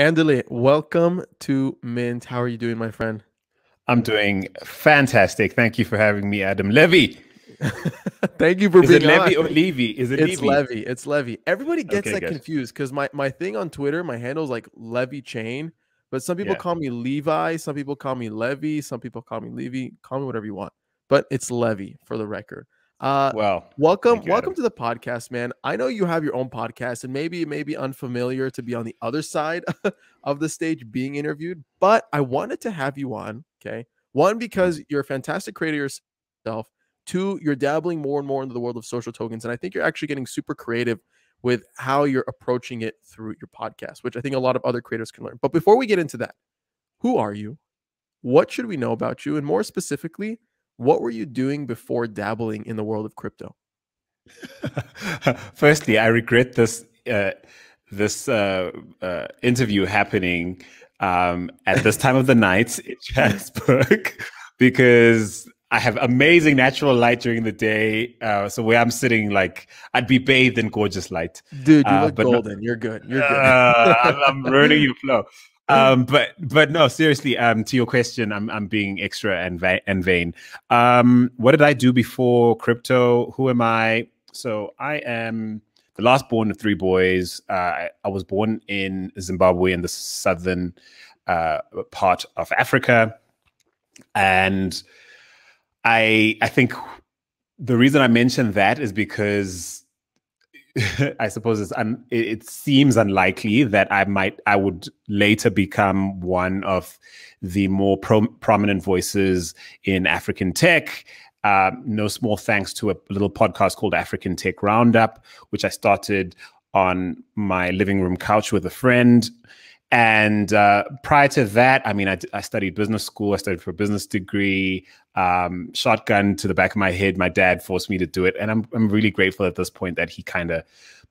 Andile, welcome to Mint. How are you doing, my friend? I'm doing fantastic. Thank you for having me, Adam Levy. Thank you for Is being it Levy on. or Levy? Is it It's Levy? Levy. It's Levy. Everybody gets Okay, that good. confused because my my thing on Twitter, my handle is like Levy Chain, but some people Yeah. call me Levi, some people call me Levy, some people call me Levy. Call me whatever you want, but it's Levy for the record. Uh, Well, welcome, welcome Adam. to the podcast, man. I know you have your own podcast, and maybe it may be unfamiliar to be on the other side of the stage being interviewed, but I wanted to have you on. Okay, one because you're a fantastic creator yourself. Two, you're dabbling more and more into the world of social tokens, and I think you're actually getting super creative with how you're approaching it through your podcast, which I think a lot of other creators can learn. But before we get into that, who are you? What should we know about you? And more specifically, what were you doing before dabbling in the world of crypto? Firstly, I regret this uh, this uh, uh, interview happening um, at this time of the night in Johannesburg because I have amazing natural light during the day. Uh, so where I'm sitting, like I'd be bathed in gorgeous light. Dude, you Uh, look but no- golden. You're good. You're good. Uh, I'm, I'm ruining your flow. Um, but but no, seriously. Um, to your question, I'm I'm being extra and va- and vain. Um, what did I do before crypto? Who am I? So I am the last born of three boys. Uh, I, was born in Zimbabwe in the southern uh, part of Africa, and I I think the reason I mention that is because I suppose it's un, it, seems unlikely that I might I would later become one of the more pro, prominent voices in African tech. Uh, no small thanks to a little podcast called African Tech Roundup, which I started on my living room couch with a friend. And uh, prior to that, I mean, I, I studied business school. I studied for a business degree. Um, shotgun to the back of my head. My dad forced me to do it, and I'm I'm really grateful at this point that he kind of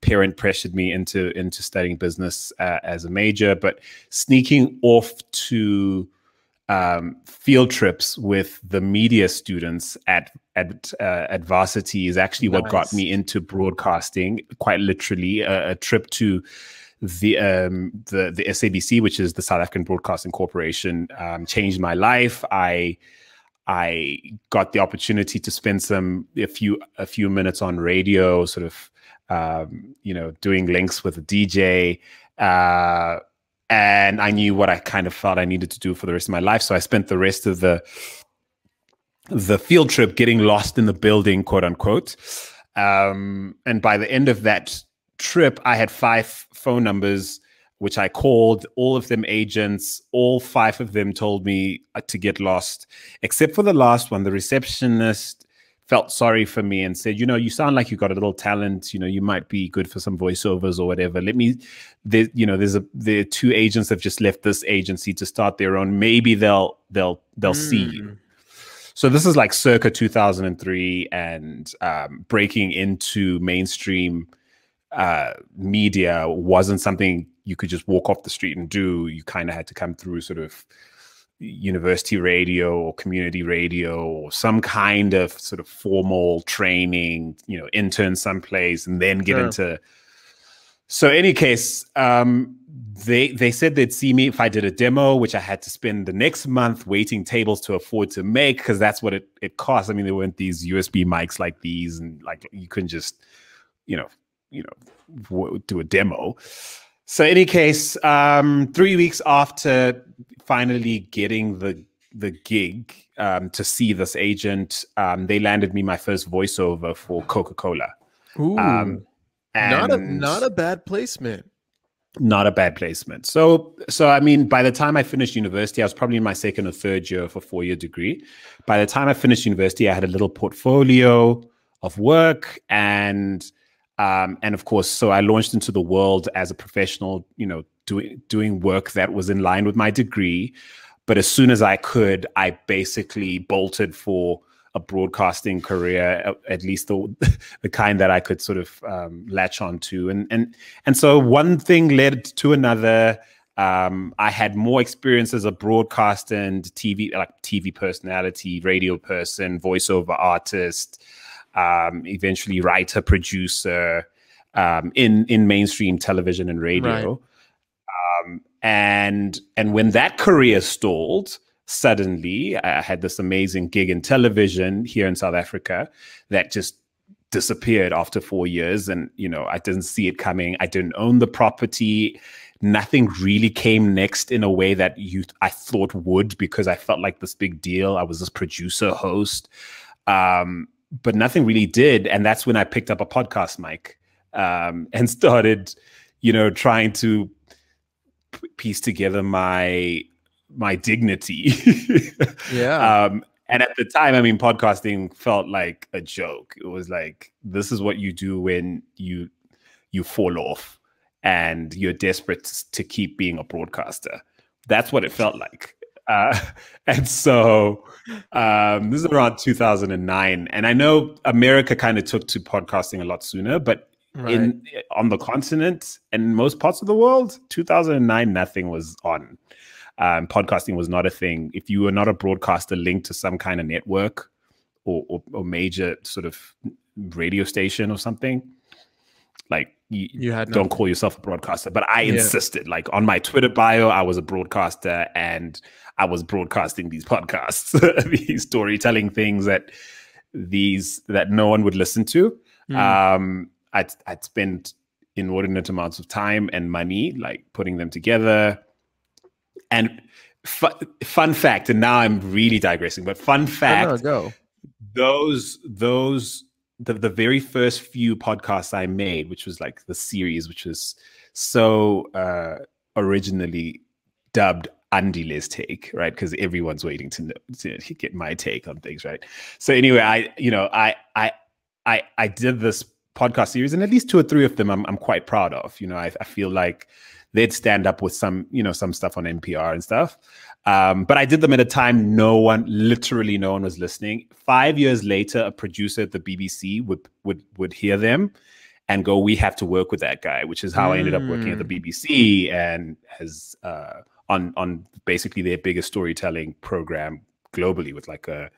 parent pressured me into into studying business uh, as a major. But sneaking off to um, field trips with the media students at at uh, at varsity is actually what got me into broadcasting. Quite literally, a, a trip to the um the the SABC, which is the South African Broadcasting Corporation, um, changed my life. I I got the opportunity to spend some a few a few minutes on radio, sort of um, you know doing links with a DJ. Uh, and I knew what I kind of felt I needed to do for the rest of my life. So I spent the rest of the the field trip getting lost in the building, quote unquote. Um, and by the end of that trip, I had five phone numbers, which I called, all of them agents. All five of them told me uh, to get lost, except for the last one. The receptionist felt sorry for me and said, "You know, you sound like you got a little talent. You know, you might be good for some voiceovers or whatever. Let me, there, you know, there's a there are two agents have just left this agency to start their own. Maybe they'll they'll they'll see you." Mm. So this is like circa 2003 and um, breaking into mainstream uh, media wasn't something you could just walk off the street and do. You kind of had to come through sort of university radio or community radio or some kind of sort of formal training, you know, intern someplace and then get Sure. into. So, any case, um, they they said they'd see me if I did a demo, which I had to spend the next month waiting tables to afford to make because that's what it it cost. I mean, there weren't these USB mics like these, and like you couldn't just, you know, you know, do a demo. So, any case, um, three weeks after finally getting the the gig um, to see this agent, um, they landed me my first voiceover for Coca Cola. Ooh, Um, not a not a bad placement. not a bad placement. So, so I mean, by the time I finished university, I was probably in my second or third year of a four-year degree. By the time I finished university, I had a little portfolio of work, and um, and of course, so I launched into the world as a professional. You know, doing doing work that was in line with my degree. But as soon as I could, I basically bolted for a broadcasting career, at- least the the kind that I could sort of um, latch onto, and and and so one thing led to another. Um, I had more experience as a broadcaster and TV, like TV personality, radio person, voiceover artist, um, eventually writer, producer um, in in mainstream television and radio. Um, and and when that career stalled, suddenly I had this amazing gig in television here in South Africa that just disappeared after four years. And you know i didn't see it coming. I didn't own the property. Nothing really came next in a way that you i thought would because i felt like this big deal. I was this producer host. Um, but nothing really did. And that's when i picked up a podcast mic um, and started you know trying to piece together my my dignity. Yeah. Um and at the time i mean podcasting felt like a joke. It was like this is what you do when you you fall off and you're desperate to keep being a broadcaster. That's what it felt like uh, and so um, this is around 2009 and i know america kind of took to podcasting a lot sooner but right. in on the continent and most parts of the world 2009 nothing was on um, podcasting was not a thing. If you were not a broadcaster linked to some kind of network or, or, or major sort of radio station or something, like you, you had don't call yourself a broadcaster. But I yeah. insisted, like on my Twitter bio, I was a broadcaster and I was broadcasting these podcasts, these storytelling things that these that no one would listen to. Mm. Um, I'd, I'd spend inordinate amounts of time and money like putting them together and fun fact, and now I'm really digressing, but fun fact, oh, go. those those the, the very first few podcasts I made, which was like the series, which was so uh, originally dubbed Andile's take, right? Because everyone's waiting to know to get my take on things, right? So anyway, I you know I I I I did this podcast series, and at least two or three of them I'm I'm quite proud of. You know, I, I feel like they'd stand up with some, you know, some stuff on NPR and stuff. Um, but I did them at a time no one, literally no one was listening. Five years later, a producer at the BBC would would would hear them and go, "We have to work with that guy," which is how mm. I ended up working at the hmm. BBC and has uh, on on basically their biggest storytelling program globally with like a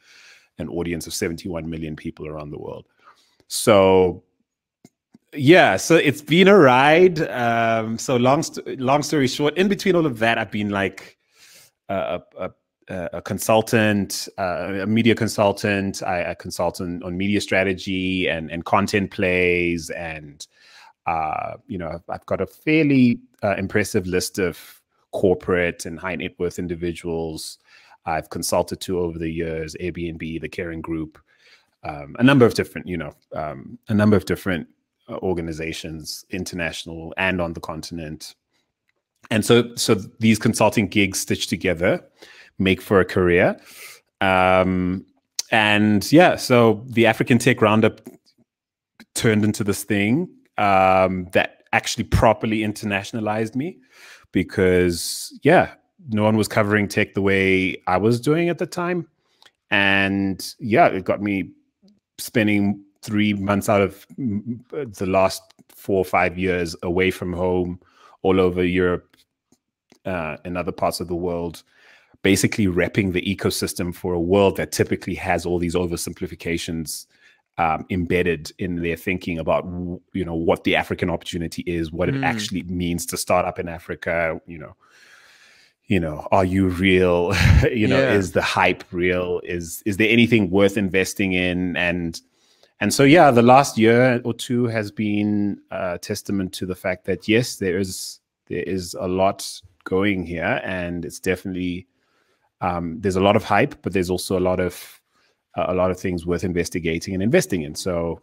an audience of 71 million people around the world. So yeah, so it's been a ride. Um, so long, st- long story short, in between all of that, I've been like a, a, a consultant, uh, a media consultant. I, I consult on, on media strategy and and content plays, and uh, you know, I've got a fairly uh, impressive list of corporate and high net worth individuals I've consulted to over the years. Airbnb, the Kering Group, um, a number of different, you know, um, a number of different uh, organizations, international and on the continent. And so, so these consulting gigs stitched together make for a career. Um, and yeah, so the African Tech Roundup turned into this thing um, that actually properly internationalized me because, yeah, no one was covering tech the way I was doing at the time. And yeah, it got me spending three months out of the last four or five years away from home, all over Europe uh, and other parts of the world, basically repping the ecosystem for a world that typically has all these oversimplifications um, embedded in their thinking about you know what the African opportunity is, what mm. it actually means to start up in Africa, you know you know are you real you know yeah. is the hype real is is there anything worth investing in and and so, yeah, the last year or two has been a testament to the fact that yes, there is there is a lot going here, and it's definitely um, there's a lot of hype, but there's also a lot of uh, a lot of things worth investigating and investing in. So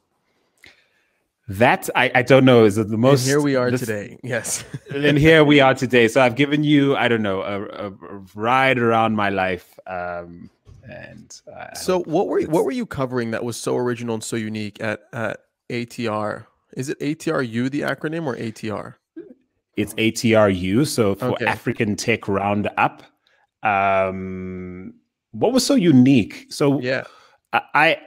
that I, I don't know is the most. And here we are this, today. Yes, and here we are today. So I've given you I don't know a, a, ride around my life. Um, and uh, so, what were what were you covering that was so original and so unique at at ATR? Is it ATRU the acronym or ATR? It's ATRU. So for okay. African Tech Roundup. Um, what was so unique? So yeah, I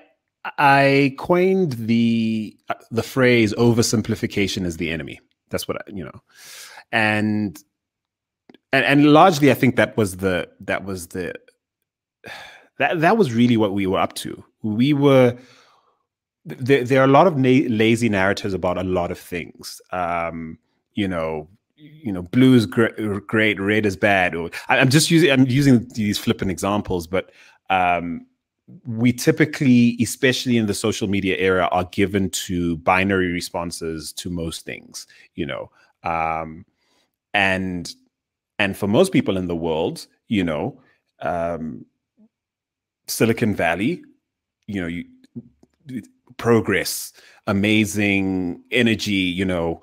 I coined the uh, the phrase oversimplification is the enemy. That's what I, you know, and and and largely I think that was the that was the that that was really what we were up to. We were there. There are a lot of na- lazy narratives about a lot of things. Um, you know, you know, blue is great, great red is bad. Or I'm just using I'm using these flippant examples, but um, we typically, especially in the social media era, are given to binary responses to most things. You know, um, and and for most people in the world, you know, um, Silicon Valley, you know, you, progress, amazing energy, you know,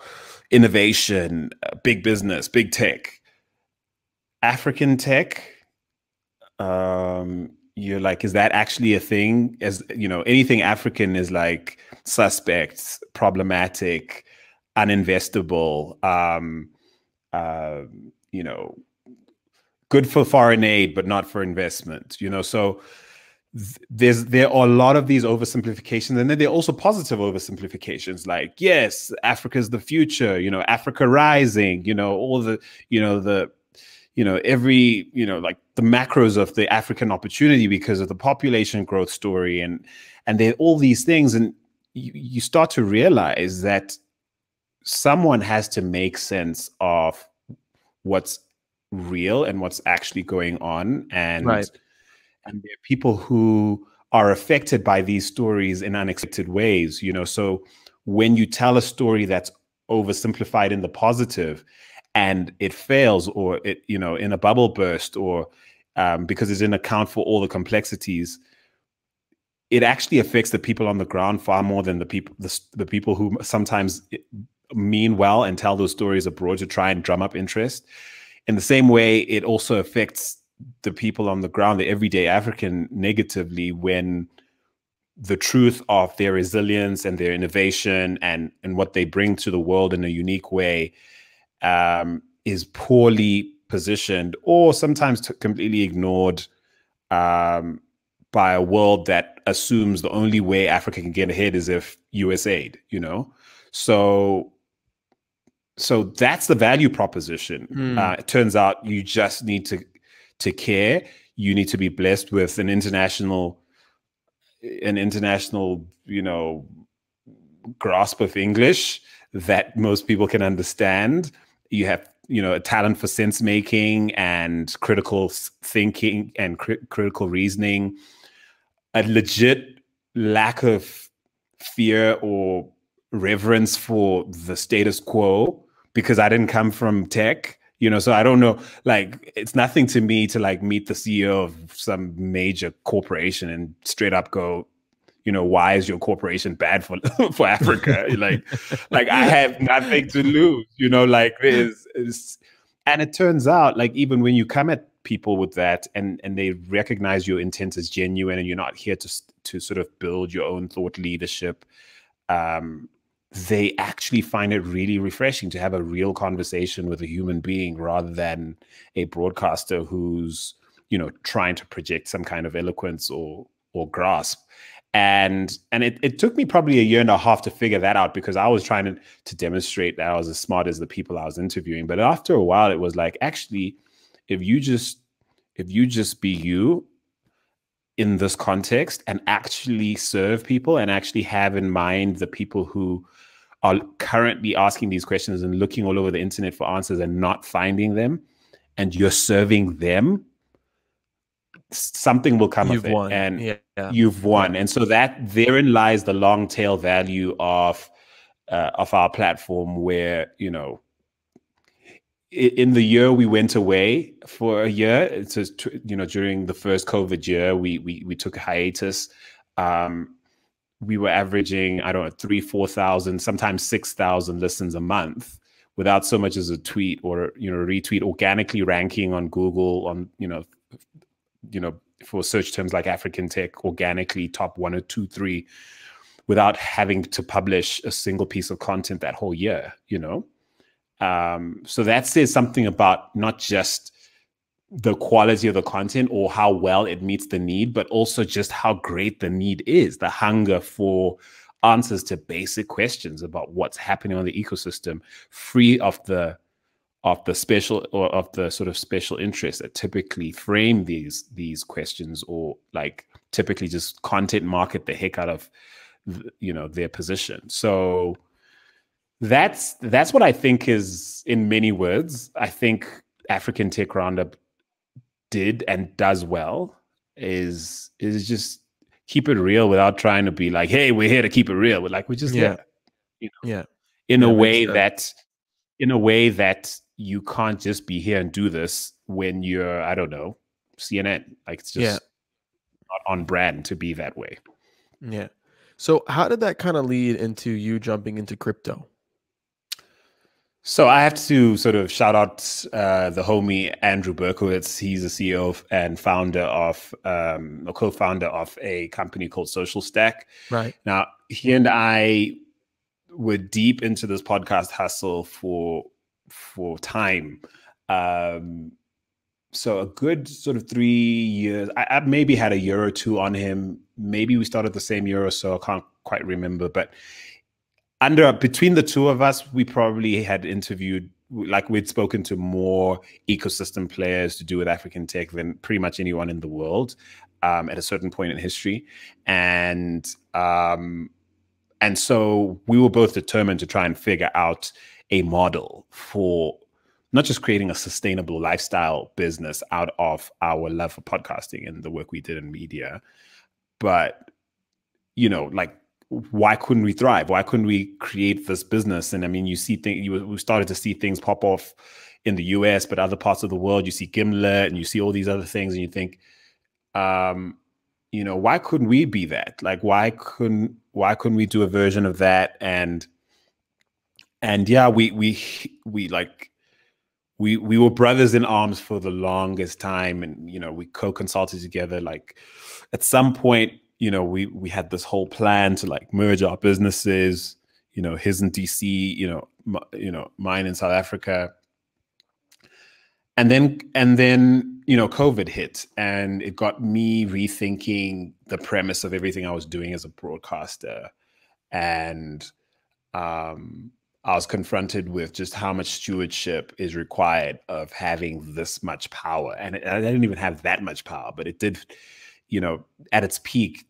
innovation, uh, big business, big tech. African tech, um, you're like, is that actually a thing? As you know, anything African is like suspect, problematic, uninvestable. Um, uh, you know, good for foreign aid, but not for investment. You know, so there's there are a lot of these oversimplifications and then there are also positive oversimplifications like yes africa's the future you know africa rising you know all the you know the you know every you know like the macros of the african opportunity because of the population growth story and and there all these things. And you, you start to realize that someone has to make sense of what's real and what's actually going on. And right. and there are people who are affected by these stories in unexpected ways you know. So when you tell a story that's oversimplified in the positive and it fails or it you know in a bubble burst or um, because it didn't account for all the complexities it actually affects the people on the ground far more than the people the, the people who sometimes mean well and tell those stories abroad to try and drum up interest. In the same way it also affects the people on the ground, the everyday African, negatively when the truth of their resilience and their innovation and and what they bring to the world in a unique way um, is poorly positioned or sometimes completely ignored um, by a world that assumes the only way Africa can get ahead is if USAID, you know. So so that's the value proposition. Mm. Uh, it turns out you just need to to care, you need to be blessed with an international an international, you know, grasp of English that most people can understand. You have, you know, a talent for sense making and critical thinking and cri critical reasoning, a legit lack of fear or reverence for the status quo because I didn't come from tech you know so i don't know like it's nothing to me to like meet the ceo of some major corporation and straight up go you know why is your corporation bad for for africa? Like like i have nothing to lose you know like is and it turns out like even when you come at people with that and and they recognize your intent as genuine and you're not here to to sort of build your own thought leadership um they actually find it really refreshing to have a real conversation with a human being rather than a broadcaster who's you know trying to project some kind of eloquence or or grasp and and it, it took me probably a year and a half to figure that out because i was trying to, to demonstrate that i was as smart as the people i was interviewing. But after a while it was like actually if you just if you just be you in this context and actually serve people and actually have in mind the people who are currently asking these questions and looking all over the internet for answers and not finding them, and you're serving them, something will come you've of it, won. and yeah, you've won. And so that therein lies the long tail value of uh, of our platform, where you know in the year we went away for a year it's just you know during the first covid year we we, we took a hiatus um, we were averaging, I don't know, three, 4,000, sometimes 6,000 listens a month without so much as a tweet or, you know, retweet organically ranking on Google on, you know, you know, for search terms like African tech, organically top one or two, three, without having to publish a single piece of content that whole year, you know? Um, so that says something about not just the quality of the content or how well it meets the need, but also just how great the need is, the hunger for answers to basic questions about what's happening on the ecosystem, free of the of the special or of the sort of special interests that typically frame these these questions or like typically just content market the heck out of you know their position. So that's that's what I think is in many words. I think African Tech Roundup did and does well is is just keep it real without trying to be like, hey, we're here to keep it real. We're like, we're just Yeah. here. You know, Yeah. in Yeah, a way that in a way that you can't just be here and do this when you're, I don't know, CNN. Like it's just Yeah. not on brand to be that way. Yeah. So how did that kind of lead into you jumping into crypto? So I have to sort of shout out uh, the homie Andrew Berkowitz. He's a CEO of, and founder of, um, or co-founder of a company called Socialstack. Right. Now, he and I were deep into this podcast hustle for for time. Um, so a good sort of three years. I, I maybe had a year or two on him. Maybe we started the same year or so. I can't quite remember, but under between the two of us, we probably had interviewed like we'd spoken to more ecosystem players to do with African tech than pretty much anyone in the world um, at a certain point in history, and um, and so we were both determined to try and figure out a model for not just creating a sustainable lifestyle business out of our love for podcasting and the work we did in media, but you know, like why couldn't we thrive? Why couldn't we create this business? And I mean, you see things, you we started to see things pop off in the US, but other parts of the world, you see Gimlet and you see all these other things, and you think, um, you know, why couldn't we be that? Like, why couldn't why couldn't we do a version of that? And and yeah, we we we like we we were brothers in arms for the longest time, and you know, we co-consulted together. Like, at some point, you know, we we had this whole plan to like merge our businesses. You know, his in DC, you know, you know, mine in South Africa. And then and then you know, COVID hit, and it got me rethinking the premise of everything I was doing as a broadcaster, and um, I was confronted with just how much stewardship is required of having this much power, and I didn't even have that much power, but it did you know, at its peak,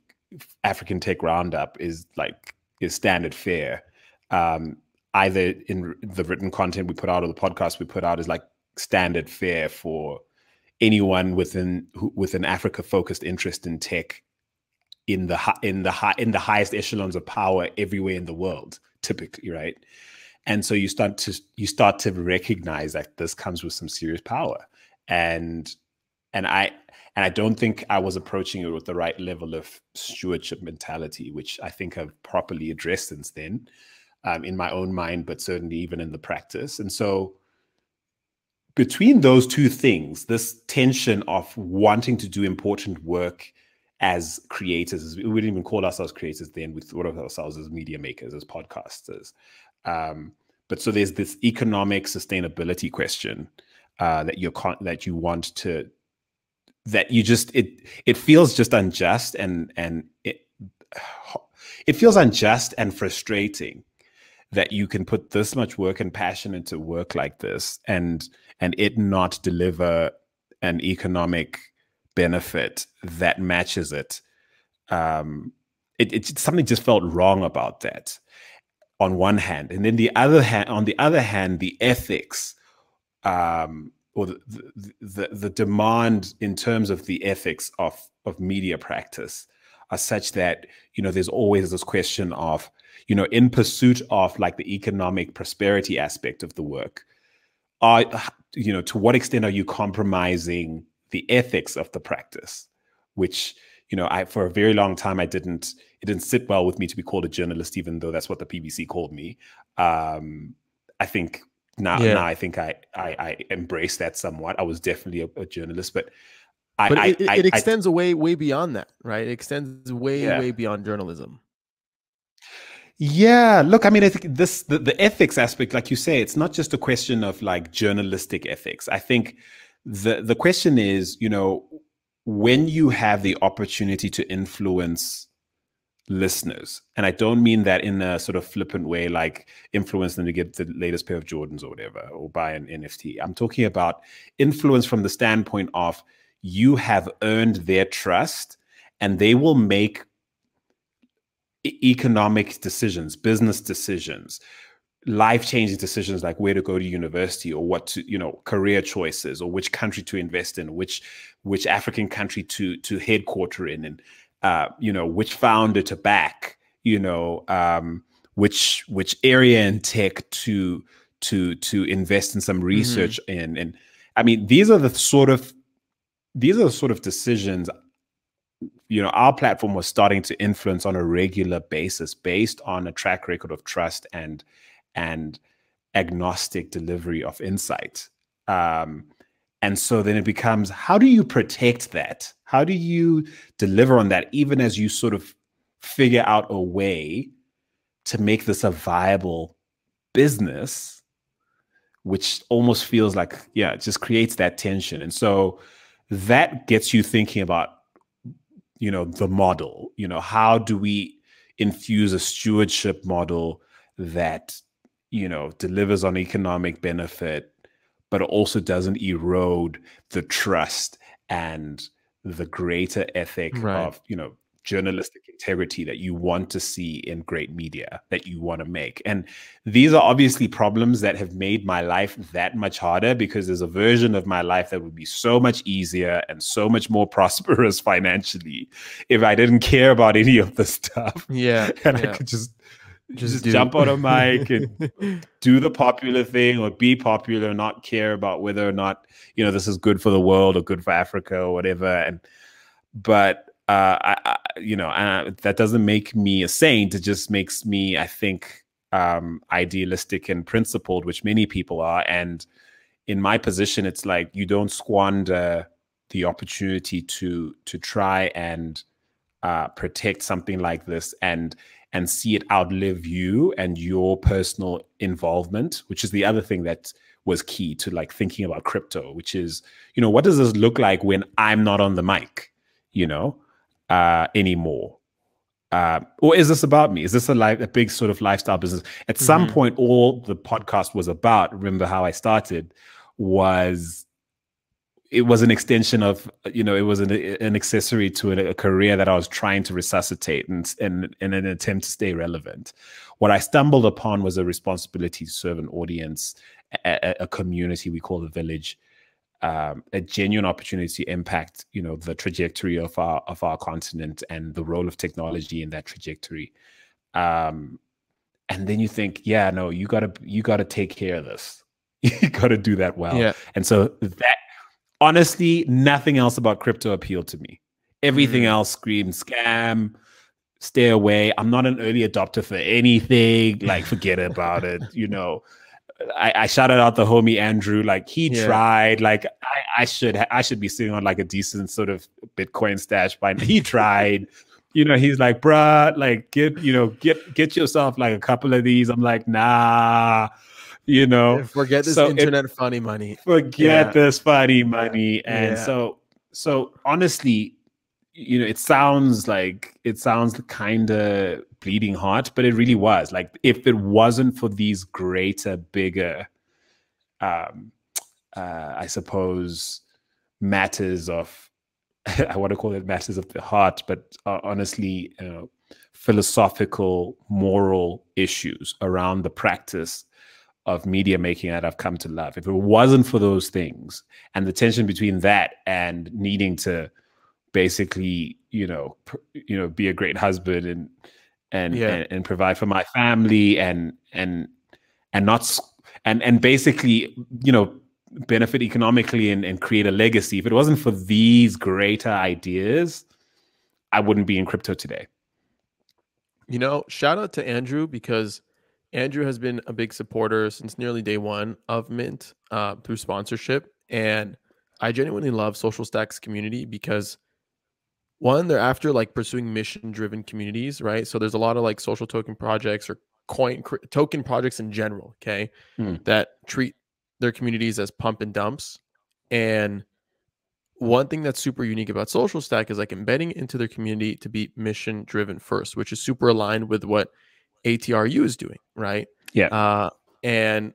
African Tech Roundup is like is standard fare. Um, either in the written content we put out or the podcast we put out is like standard fare for anyone within who, with an Africa focused interest in tech in the in the high in the highest echelons of power everywhere in the world typically right and so you start to you start to recognize that this comes with some serious power and and i and I don't think I was approaching it with the right level of stewardship mentality, which I think I've properly addressed since then, um, in my own mind, but certainly even in the practice. And so, between those two things, this tension of wanting to do important work as creators, we didn't even call ourselves creators then, we thought of ourselves as media makers, as podcasters. Um, but so there's this economic sustainability question uh, that you're con- that you want to that you just it it feels just unjust and and it it feels unjust and frustrating that you can put this much work and passion into work like this and and it not deliver an economic benefit that matches it. Um it, it something just felt wrong about that on one hand and then the other hand on the other hand the ethics um or the, the, the, the demand in terms of the ethics of, of media practice are such that, you know, there's always this question of, you know, in pursuit of like the economic prosperity aspect of the work, are, you know, to what extent are you compromising the ethics of the practice, which, you know, I, for a very long time, I didn't, it didn't sit well with me to be called a journalist, even though that's what the BBC called me. Um, I think now, Yeah. now I think I, I I embrace that somewhat. I was definitely a, a journalist, but I But I, it, I, it extends way way beyond that, right? It extends way Yeah. way beyond journalism. yeah. Look, I mean, I think this the, the ethics aspect, like you say, it's not just a question of like journalistic ethics. I think the the question is, you know, when you have the opportunity to influence listeners. And i don't mean that in a sort of flippant way like influence them to get the latest pair of jordans or whatever or buy an nft i'm talking about influence from the standpoint of you have earned their trust and they will make economic decisions business decisions life changing decisions like where to go to university or what to you know career choices or which country to invest in which which african country to to headquarter in and uh, you know which founder to back you know um, which which area in tech to to to invest in some mm-hmm. research mm-hmm. in and i mean these are the sort of these are the sort of decisions you know our platform was starting to influence on a regular basis based on a track record of trust and and agnostic delivery of insight um, and so then it becomes how do you protect that how do you deliver on that even as you sort of figure out a way to make this a viable business, which almost feels like, yeah, it just creates that tension. And so that gets you thinking about, you know, the model, you know, how do we infuse a stewardship model that, you know, delivers on economic benefit, but it also doesn't erode the trust and the greater ethic right. of, you know, journalistic integrity that you want to see in great media that you want to make. And these are obviously problems that have made my life that much harder because there's a version of my life that would be so much easier and so much more prosperous financially if I didn't care about any of the stuff. Yeah. And yeah. I could just just, just jump on a mic and do the popular thing or be popular, not care about whether or not, you know, this is good for the world or good for Africa or whatever. And but uh, I, I, you know, uh, that doesn't make me a saint. It just makes me, I think, um, idealistic and principled, which many people are. And in my position, it's like you don't squander the opportunity to to try and uh, protect something like this and and see it outlive you and your personal involvement, which is the other thing that was key to like thinking about crypto, which is, you know, what does this look like when I'm not on the mic? You know, uh, anymore? Uh, or is this about me? Is this a like a big sort of lifestyle business? At mm-hmm. some point, all the podcast was about. Remember how I started? Was it was an extension of you know it was an, an accessory to a, a, career that I was trying to resuscitate and, and in an attempt to stay relevant. What I stumbled upon was a responsibility to serve an audience, a, a community we call the village, um, a genuine opportunity to impact you know the trajectory of our of our continent and the role of technology in that trajectory um, and then you think yeah no you gotta you gotta take care of this you gotta do that well yeah. and so that honestly nothing else about crypto appealed to me everything mm. else screamed scam stay away i'm not an early adopter for anything like forget about it you know I, I shouted out the homie Andrew. Like he yeah. tried. Like I, I should I should be sitting on like a decent sort of Bitcoin stash by now. He tried. you know, he's like, bruh, like get you know get get yourself like a couple of these. I'm like, nah. You know, forget this so internet it, funny money. Forget yeah. this funny money. And yeah. so so honestly, you know, it sounds like it sounds kind of bleeding heart, but it really was. Like if it wasn't for these greater, bigger, um, uh, I suppose, matters of, I want to call it matters of the heart, but uh, honestly, uh, philosophical, moral issues around the practice of media making that I've come to love. If it wasn't for those things and the tension between that and needing to basically, you know, you know, be a great husband and and, yeah. and and provide for my family and and and not and and basically you know benefit economically and, and create a legacy if it wasn't for these greater ideas i wouldn't be in crypto today you know shout out to andrew because andrew has been a big supporter since nearly day one of mint uh, through sponsorship and i genuinely love Socialstack's community because one they're after like pursuing mission driven communities right so there's a lot of like social token projects or coin token projects in general okay mm. that treat their communities as pump and dumps and one thing that's super unique about Socialstack is like embedding into their community to be mission driven first which is super aligned with what atru is doing right yeah uh, and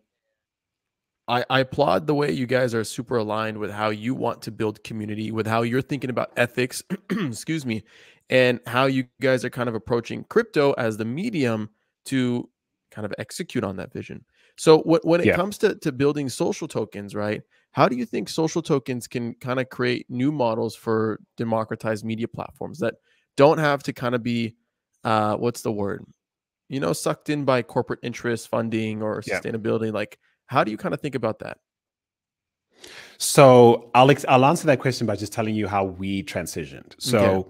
I, I applaud the way you guys are super aligned with how you want to build community, with how you're thinking about ethics, excuse me, and how you guys are kind of approaching crypto as the medium to kind of execute on that vision. So when, when it Yeah. comes to, to building social tokens, right? How do you think social tokens can kind of create new models for democratized media platforms that don't have to kind of be uh what's the word? You know, sucked in by corporate interest, funding or Yeah. sustainability. Like how do you kind of think about that? So I'll I'll answer that question by just telling you how we transitioned. So Okay.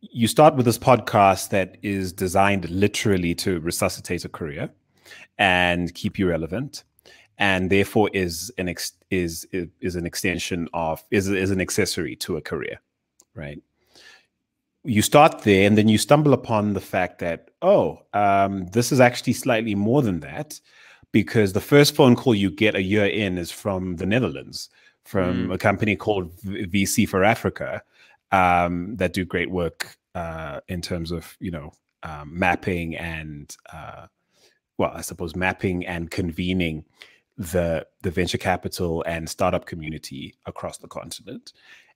you start with this podcast that is designed literally to resuscitate a career and keep you relevant, and therefore is an ex- is is is an extension of is is an accessory to a career, right? You start there, and then you stumble upon the fact that oh, um, this is actually slightly more than that, because the first phone call you get a year in is from the Netherlands, from Mm. a company called VC for Africa, um, that do great work uh, in terms of you know um, mapping and uh, well, I suppose mapping and convening the the venture capital and startup community across the continent.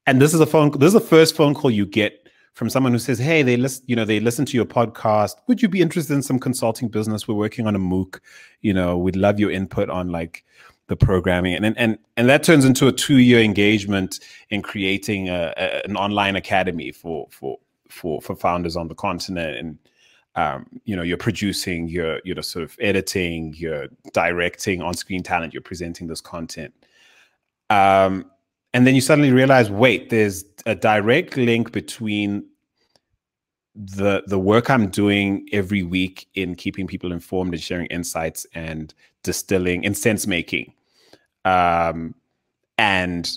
And this is a phone. This is the first phone call you get from someone who says, "Hey, they listen. You know, they listen to your podcast. Would you be interested in some consulting business? We're working on a MOOC. You know, we'd love your input on like." the programming and and and that turns into a two year engagement in creating a, a, an online academy for for for for founders on the continent and um, you know you're producing you're you're sort of editing you're directing on screen talent you're presenting this content um, and then you suddenly realize wait there's a direct link between the the work i'm doing every week in keeping people informed and sharing insights and distilling and sense making um, and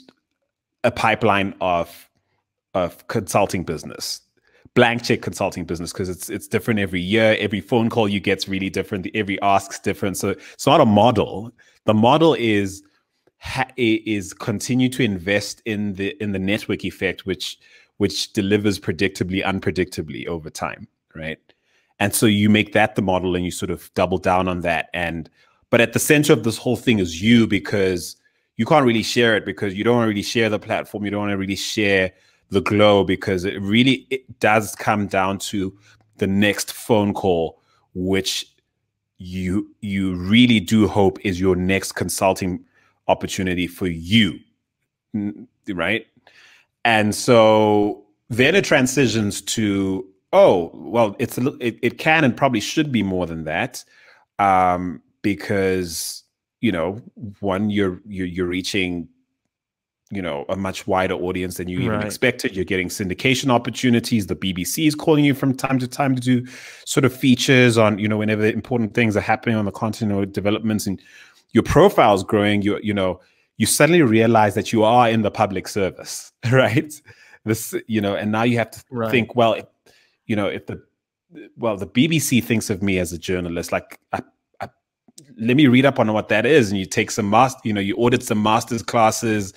a pipeline of of consulting business blank check consulting business because it's it's different every year. Every phone call you get's really different. Every ask's different. So it's not a model. The model is ha- is continue to invest in the in the network effect which which delivers predictably unpredictably over time right? And so you make that the model and you sort of double down on that. And but at the center of this whole thing is you because you can't really share it because you don't want to really share the platform. You don't want to really share the glow because it really it does come down to the next phone call which you you really do hope is your next consulting opportunity for you right? And so then it transitions to oh well it's a, it, it can and probably should be more than that um because you know one you're you're, you're reaching you know a much wider audience than you even Right. expected. You're getting syndication opportunities. The bbc is calling you from time to time to do sort of features on you know whenever important things are happening on the continent or developments and your profile is growing you you know you suddenly realize that you are in the public service right? This you know and now you have to Right. think well if, you know if the well the bbc thinks of me as a journalist like I, I, let me read up on what that is. And you take some master you know you audit some master's classes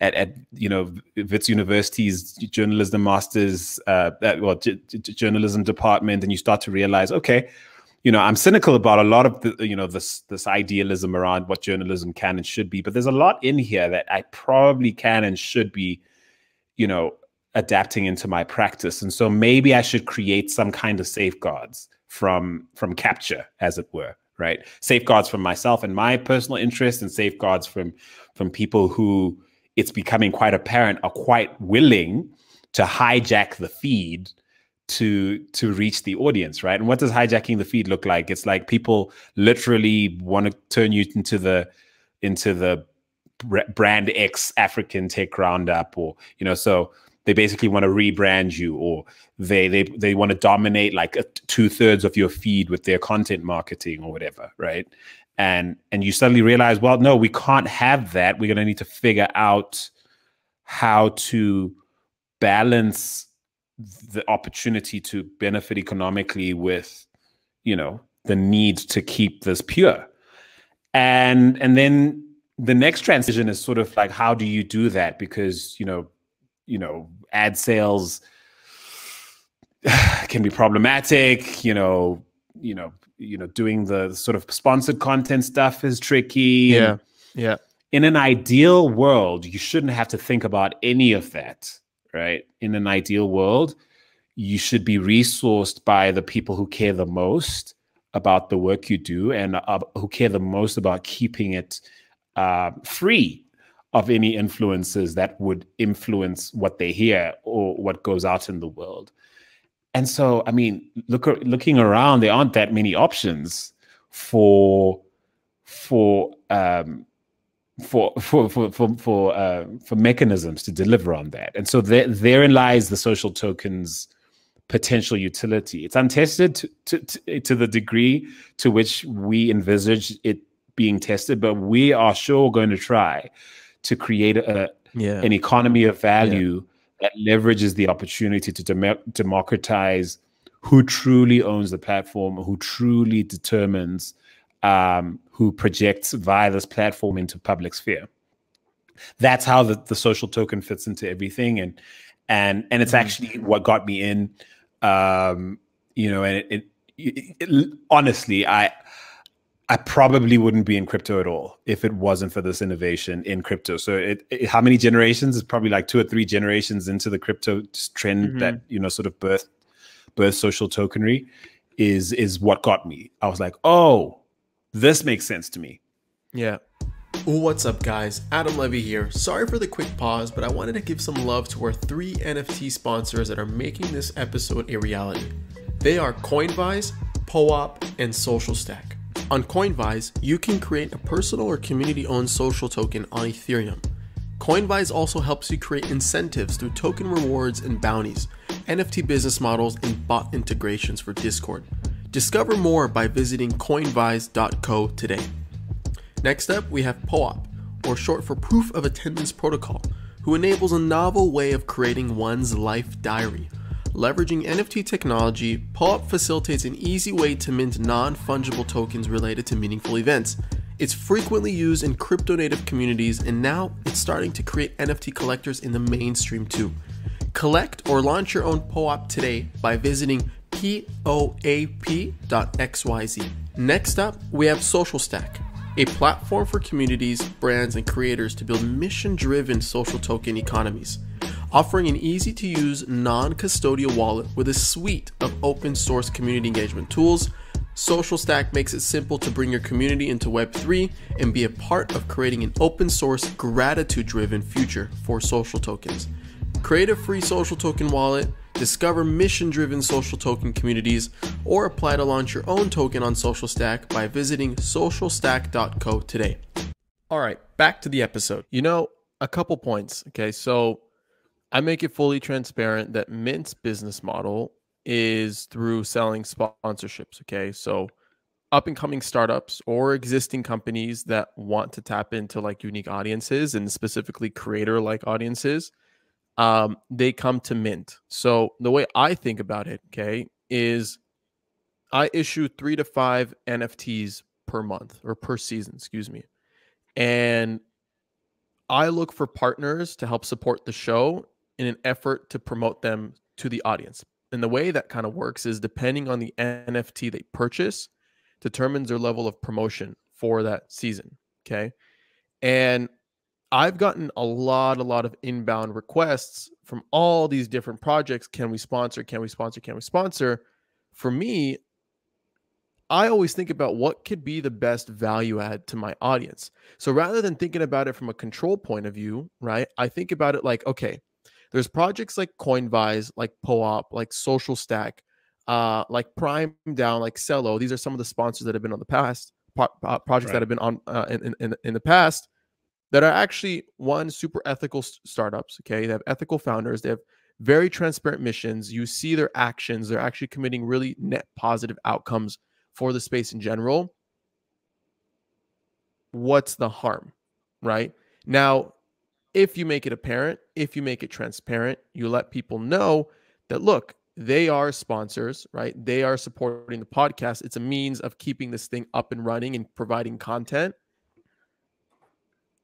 at, at you know Wits University's journalism masters uh at, well journalism department. And you start to realize okay you know i'm cynical about a lot of the you know this this idealism around what journalism can and should be but there's a lot in here that i probably can and should be you know adapting into my practice. And so maybe i should create some kind of safeguards from from capture as it were right? Safeguards from myself and my personal interest and safeguards from from people who it's becoming quite apparent are quite willing to hijack the feed to to reach the audience right? And what does hijacking the feed look like? It's like people literally want to turn you into the into the brand x african tech roundup or you know so they basically want to rebrand you or they they they want to dominate like two-thirds of your feed with their content marketing or whatever right? And and you suddenly realize well no we can't have that. We're going to need to figure out how to balance the opportunity to benefit economically with you know the need to keep this pure and and then the next transition is sort of like how do you do that because you know you know ad sales can be problematic you know you know you know doing the sort of sponsored content stuff is tricky Yeah. Yeah. in an ideal world, you shouldn't have to think about any of that, right? In an ideal world, you should be resourced by the people who care the most about the work you do and uh, who care the most about keeping it uh, free of any influences that would influence what they hear or what goes out in the world. And so, I mean, look looking around, there aren't that many options for for um, for for for for for, uh, for mechanisms to deliver on that. And so there, therein lies the social tokens potential utility. It's untested to, to, to, to, the degree to which we envisage it being tested, but we are sure going to try to create a, yeah. an economy of value yeah. that leverages the opportunity to dem- democratize who truly owns the platform, who truly determines um, who projects via this platform into public sphere. That's how the, the social token fits into everything, and and and it's mm-hmm. actually what got me in. Um, you know, and it, it, it, it honestly, I I probably wouldn't be in crypto at all if it wasn't for this innovation in crypto. So, it, it, how many generations? It's probably like two or three generations into the crypto trend mm-hmm. that you know sort of birth birth social tokenry is is what got me. I was like, oh, this makes sense to me. Yeah. What's up, guys? Adam Levy here. Sorry for the quick pause, but I wanted to give some love to our three NFT sponsors that are making this episode a reality. They are Coinvise, POAP, and Socialstack. On Coinvise, you can create a personal or community owned social token on Ethereum. Coinvise also helps you create incentives through token rewards and bounties, NFT business models, and bot integrations for Discord. Discover more by visiting coinvise.co today. Next up, we have POAP, or short for Proof of Attendance Protocol, who enables a novel way of creating one's life diary Leveraging NFT technology, POAP facilitates an easy way to mint non fungible tokens related to meaningful events. It's frequently used in crypto native communities, and now it's starting to create NFT collectors in the mainstream too. Collect or launch your own POAP today by visiting poap.xyz. Next up, we have Socialstack, a platform for communities, brands, and creators to build mission driven social token economies offering an easy to use non custodial wallet with a suite of open source community engagement tools. Socialstack makes it simple to bring your community into Web3 and be a part of creating an open source, gratitude driven future for social tokens. Create a free social token wallet, discover mission driven social token communities, or apply to launch your own token on Socialstack by visiting socialstack.co today. All right, back to the episode. You know, a couple points. Okay, so I make it fully transparent that Mint's business model is through selling sponsorships. Okay. So up and coming startups or existing companies that want to tap into like unique audiences and specifically creator like audiences, um, they come to Mint. So the way I think about it, okay, is I issue three to five NFTs per month or per season, excuse me. And I look for partners to help support the show in an effort to promote them to the audience. And the way that kind of works is depending on the NFT they purchase, determines their level of promotion for that season. Okay. And I've gotten a lot, a lot of inbound requests from all these different projects. Can we sponsor? Can we sponsor? Can we sponsor? For me, I always think about what could be the best value add to my audience. So rather than thinking about it from a control point of view, right, I think about it like, okay, there's projects like Coinvise, like POAP, like Socialstack, uh, like Prime Down, like Celo. These are some of the sponsors that have been on the past pro- uh, projects right. that have been on uh, in, in in the past that are actually one super ethical startups. Okay, they have ethical founders. They have very transparent missions. You see their actions. They're actually committing really net positive outcomes for the space in general. What's the harm, right? Now, if you make it apparent, if you make it transparent, you let people know that look, they are sponsors, right? They are supporting the podcast. It's a means of keeping this thing up and running and providing content.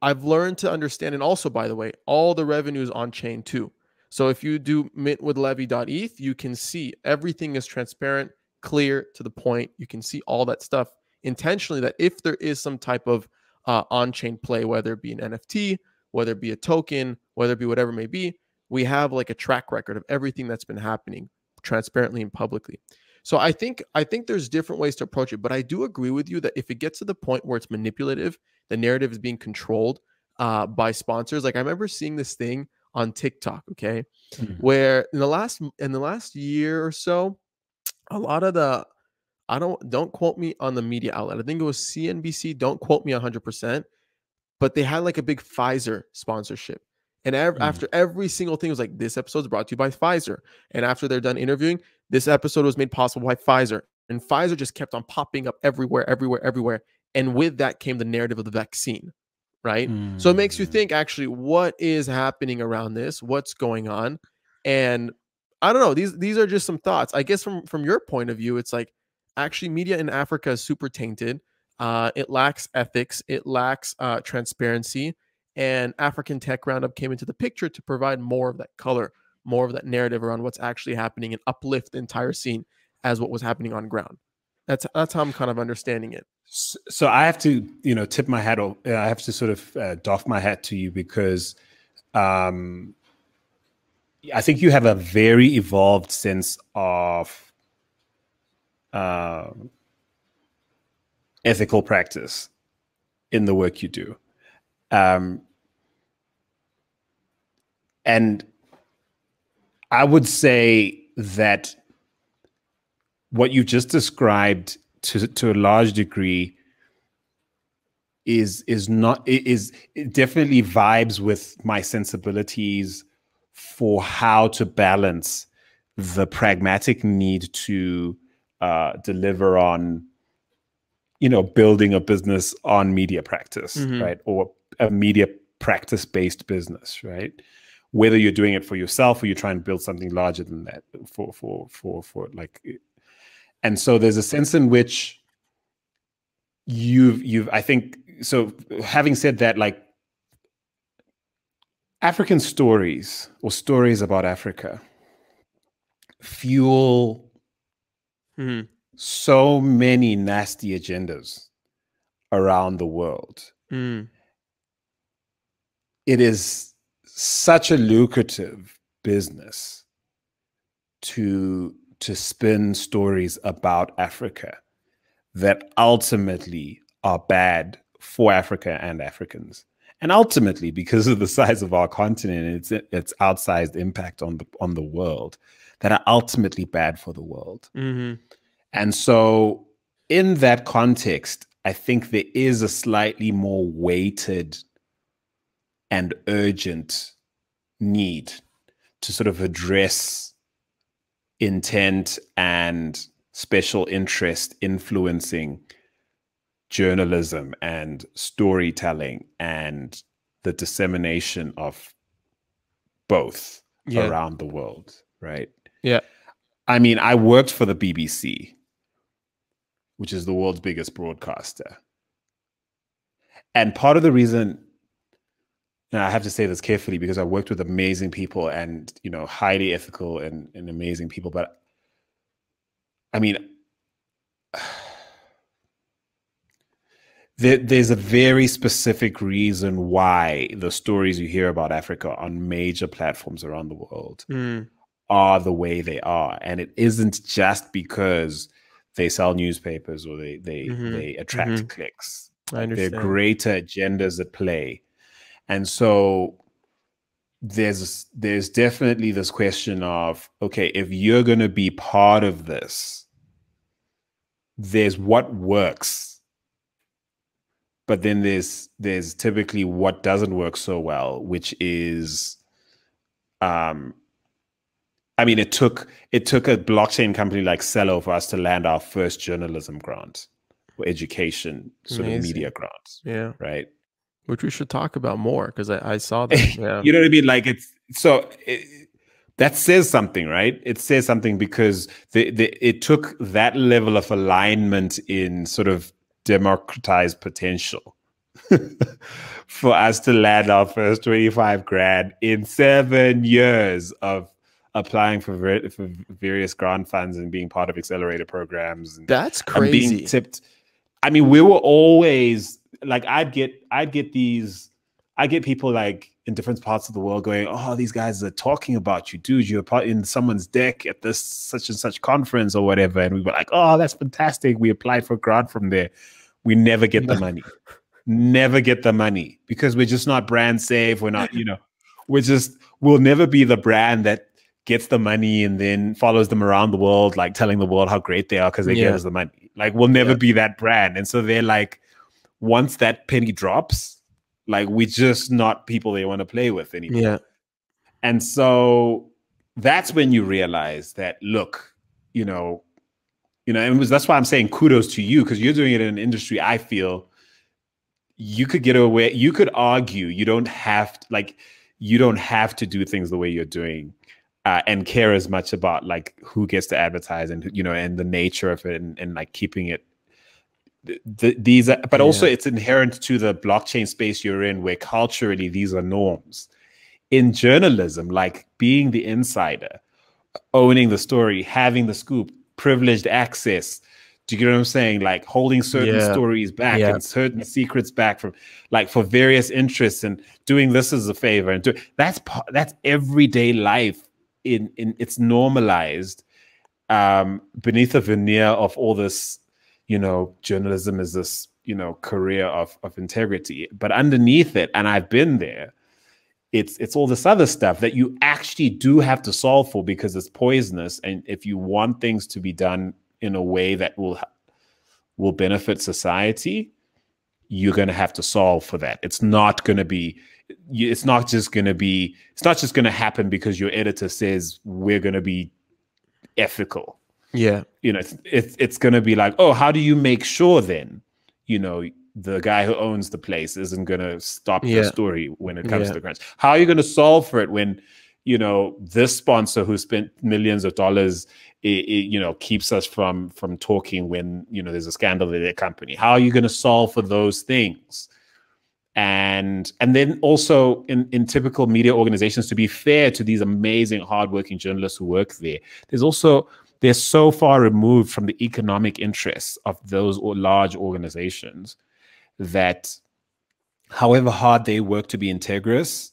I've learned to understand, and also, by the way, all the revenues on chain too. So if you do mint with levy.eth, you can see everything is transparent, clear to the point. You can see all that stuff intentionally that if there is some type of uh, on chain play, whether it be an NFT, whether it be a token, whether it be whatever it may be, we have like a track record of everything that's been happening transparently and publicly. So I think I think there's different ways to approach it, but I do agree with you that if it gets to the point where it's manipulative, the narrative is being controlled uh, by sponsors. Like I remember seeing this thing on TikTok, okay, mm-hmm. where in the last in the last year or so, a lot of the I don't don't quote me on the media outlet. I think it was CNBC. Don't quote me 100 percent but they had like a big Pfizer sponsorship. And ev- mm. after every single thing was like, this episode is brought to you by Pfizer. And after they're done interviewing, this episode was made possible by Pfizer. And Pfizer just kept on popping up everywhere, everywhere, everywhere. And with that came the narrative of the vaccine, right? Mm. So it makes you hmm. think actually, what is happening around this? What's going on? And I don't know. These these are just some thoughts. I guess from from your point of view, it's like actually media in Africa is super tainted. Uh, it lacks ethics, it lacks uh, transparency. And African Tech Roundup came into the picture to provide more of that color, more of that narrative around what's actually happening and uplift the entire scene as what was happening on ground. That's that's how I'm kind of understanding it. So I have to, you know, tip my hat. Or I have to sort of uh, doff my hat to you because um, I think you have a very evolved sense of uh, ethical practice in the work you do. Um, and I would say that what you just described to, to a large degree is is not is definitely vibes with my sensibilities for how to balance the pragmatic need to uh, deliver on you know building a business on media practice mm-hmm. right or a media practice based business right whether you're doing it for yourself or you're trying to build something larger than that for for for for like and so there's a sense in which you've you've i think so having said that like african stories or stories about africa fuel mm-hmm so many nasty agendas around the world. Mm. It is such a lucrative business to to spin stories about Africa that ultimately are bad for Africa and Africans. And ultimately, because of the size of our continent and its its outsized impact on the on the world, that are ultimately bad for the world. Mm-hmm. And so, in that context, I think there is a slightly more weighted and urgent need to sort of address intent and special interest influencing journalism and storytelling and the dissemination of both yeah. around the world, right? Yeah. I mean, I worked for the BBC which is the world's biggest broadcaster. And part of the reason, and I have to say this carefully because I worked with amazing people and you know highly ethical and, and amazing people, but I mean, there, there's a very specific reason why the stories you hear about Africa on major platforms around the world mm. are the way they are, and it isn't just because they sell newspapers or they they mm-hmm. they attract mm-hmm. clicks. I understand. There are greater agendas at play, and so there's there's definitely this question of okay, if you're going to be part of this, there's what works, but then there's there's typically what doesn't work so well, which is um I mean, it took it took a blockchain company like Celo for us to land our first journalism grant or education sort Amazing. of media grants. Yeah. Right. Which we should talk about more because I, I, saw that. Yeah. you know what I mean? Like it's so it, that says something, right? It says something because the, the it took that level of alignment in sort of democratized potential for us to land our first 25 grand in seven years of applying for ver- for various grant funds and being part of accelerator programs. And, That's crazy. being tipped. I mean, we were always like I'd get I'd get these. I get people like in different parts of the world going, "Oh, these guys are talking about you, dude. You're part in someone's deck at this such and such conference or whatever." And we were like, "Oh, that's fantastic. We applied for a grant from there." We never get the money. never get the money because we're just not brand safe. We're not, you know, we're just we'll never be the brand that gets the money and then follows them around the world, like telling the world how great they are because they yeah. gave us the money. Like we'll never yeah. be that brand. And so they're like, once that penny drops, like we're just not people they want to play with anymore. Yeah. And so that's when you realize that look, you know, you know, and was, that's why I'm saying kudos to you because you're doing it in an industry I feel you could get away. You could argue you don't have to, like you don't have to do things the way you're doing uh, and care as much about like who gets to advertise and you know and the nature of it and, and like keeping it the, these are, but also it's inherent to the blockchain space you're in where culturally these are norms in journalism like being the insider owning the story having the scoop privileged access do you get what i'm saying like holding certain yeah. stories back yeah. and certain secrets back from like for various interests and doing this as a favor and do that's that's everyday life in in it's normalized um beneath a veneer of all this you know, journalism is this, you know, career of of integrity. But underneath it, and I've been there, it's it's all this other stuff that you actually do have to solve for because it's poisonous. And if you want things to be done in a way that will will benefit society, you're going to have to solve for that. It's not going to be it's not just going to be it's not just going to happen because your editor says we're going to be ethical yeah. You know, it's it's, it's going to be like, oh, how do you make sure then, you know, the guy who owns the place isn't going to stop yeah. the story when it comes yeah. to the grants? How are you going to solve for it when, you know, this sponsor who spent millions of dollars, it, it, you know, keeps us from from talking when you know there's a scandal in their company? How are you going to solve for those things? and and then also in in typical media organizations to be fair to these amazing hardworking journalists who work there there's also they're so far removed from the economic interests of those large organizations that however hard they work to be integrous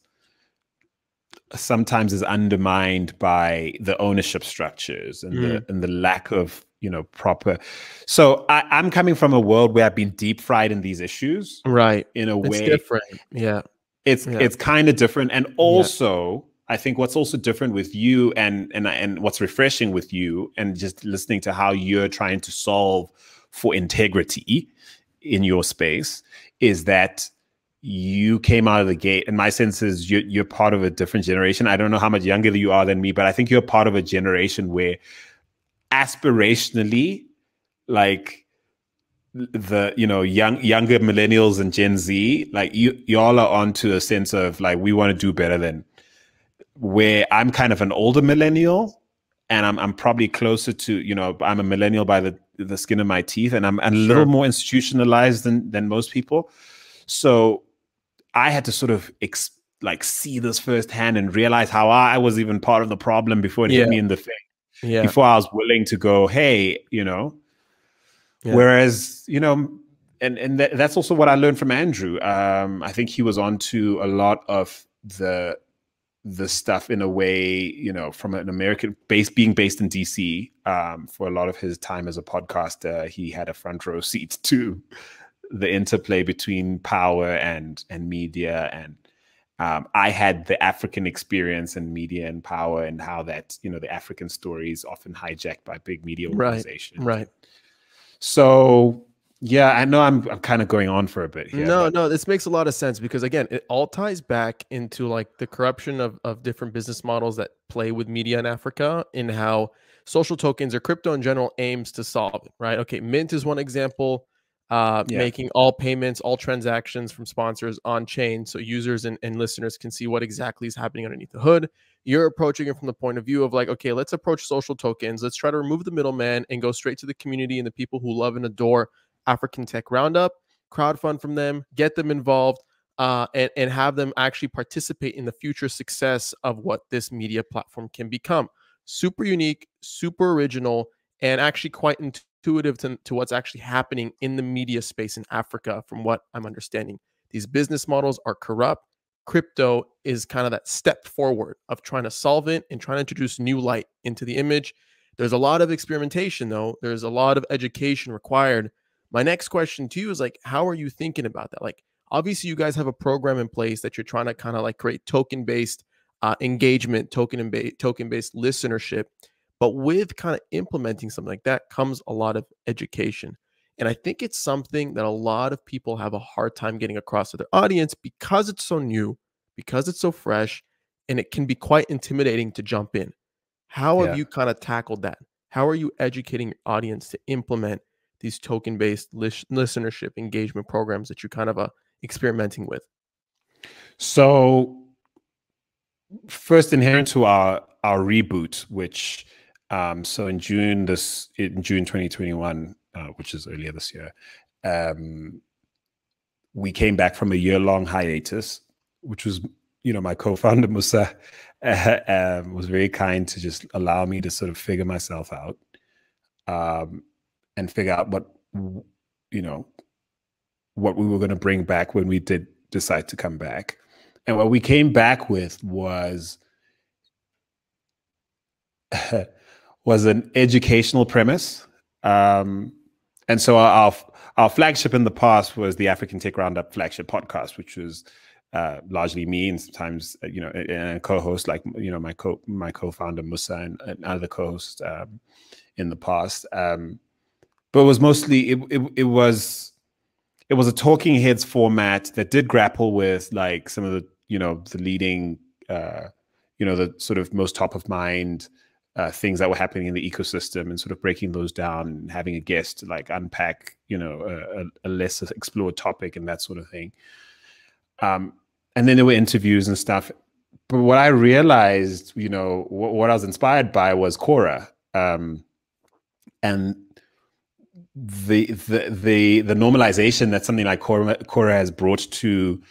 sometimes is undermined by the ownership structures and mm. the and the lack of you know proper so I, i'm coming from a world where i've been deep fried in these issues right. in a it's way different. Yeah. It's yeah. it's kind of different. And also I think what's also different with you and and and what's refreshing with you and just listening to how you're trying to solve for integrity in your space is that you came out of the gate. And my sense is you're, you're part of a different generation. I don't know how much younger you are than me but i think you're part of a generation where aspirationally like the you know young younger millennials and gen z like you y'all are onto a sense of like we want to do better than where I'm kind of an older millennial and I'm I'm probably closer to, you know, I'm a millennial by the the skin of my teeth and I'm, a little more institutionalized than than most people. So I had to sort of ex- like see this firsthand and realize how I was even part of the problem before it yeah. hit me in the face. Yeah. Before I was willing to go, hey, you know. Yeah. Whereas, you know, and and th- that's also what I learned from Andrew. Um, I think he was onto a lot of the the stuff in a way, you know, from an American base being based in DC um, for a lot of his time as a podcaster, he had a front row seat to the interplay between power and and media and um, I had the African experience and media and power and how that you know the African story is often hijacked by big media organizations. Right. right. So yeah, I know I'm I'm kind of going on for a bit here. No, but... no, this makes a lot of sense because again, it all ties back into like the corruption of of different business models that play with media in Africa and how social tokens or crypto in general aims to solve it, right? Okay, Mint is one example. Uh, yeah. making all payments, all transactions from sponsors on chain so users and, and listeners can see what exactly is happening underneath the hood. You're approaching it from the point of view of like, okay, let's approach social tokens. Let's try to remove the middleman and go straight to the community and the people who love and adore African Tech Roundup, crowdfund from them, get them involved, uh, and, and have them actually participate in the future success of what this media platform can become. Super unique, super original, and actually quite intuitive to, to what's actually happening in the media space in Africa, from what I'm understanding. These business models are corrupt, crypto is kind of that step forward of trying to solve it and trying to introduce new light into the image. There's a lot of experimentation though. There's a lot of education required. My next question to you is like, how are you thinking about that? Like, obviously, you guys have a program in place that you're trying to kind of like create token based uh, engagement, token and ba- token based listenership. But with kind of implementing something like that comes a lot of education. And I think it's something that a lot of people have a hard time getting across to their audience because it's so new, because it's so fresh, and it can be quite intimidating to jump in. How have yeah. you kind of tackled that? How are you educating your audience to implement these token based listenership engagement programs that you're kind of uh, experimenting with? So, first, inherent to our our reboot, which um, so in June this in June 2021, uh, which is earlier this year, um, we came back from a year long hiatus, which was, you know, my co founder Musa uh, um, was very kind to just allow me to sort of figure myself out um, and figure out what, you know, what we were going to bring back when we did decide to come back. And what we came back with was was an educational premise. Um, and so our our flagship in the past was the African Tech Roundup flagship podcast, which was uh, largely me and sometimes uh, you know a co-host like you know my co my co-founder Musa and, and other co-hosts um, in the past. Um, but it was mostly it, it it was it was a talking heads format that did grapple with like some of the you know the leading uh, you know the sort of most top of mind uh, things that were happening in the ecosystem and sort of breaking those down and having a guest like unpack, you know, a, a less explored topic and that sort of thing. Um, and then there were interviews and stuff. But what I realized, you know, what, what I was inspired by was Quora Um, and the, the the the normalization that something like Cora, Quora has brought to,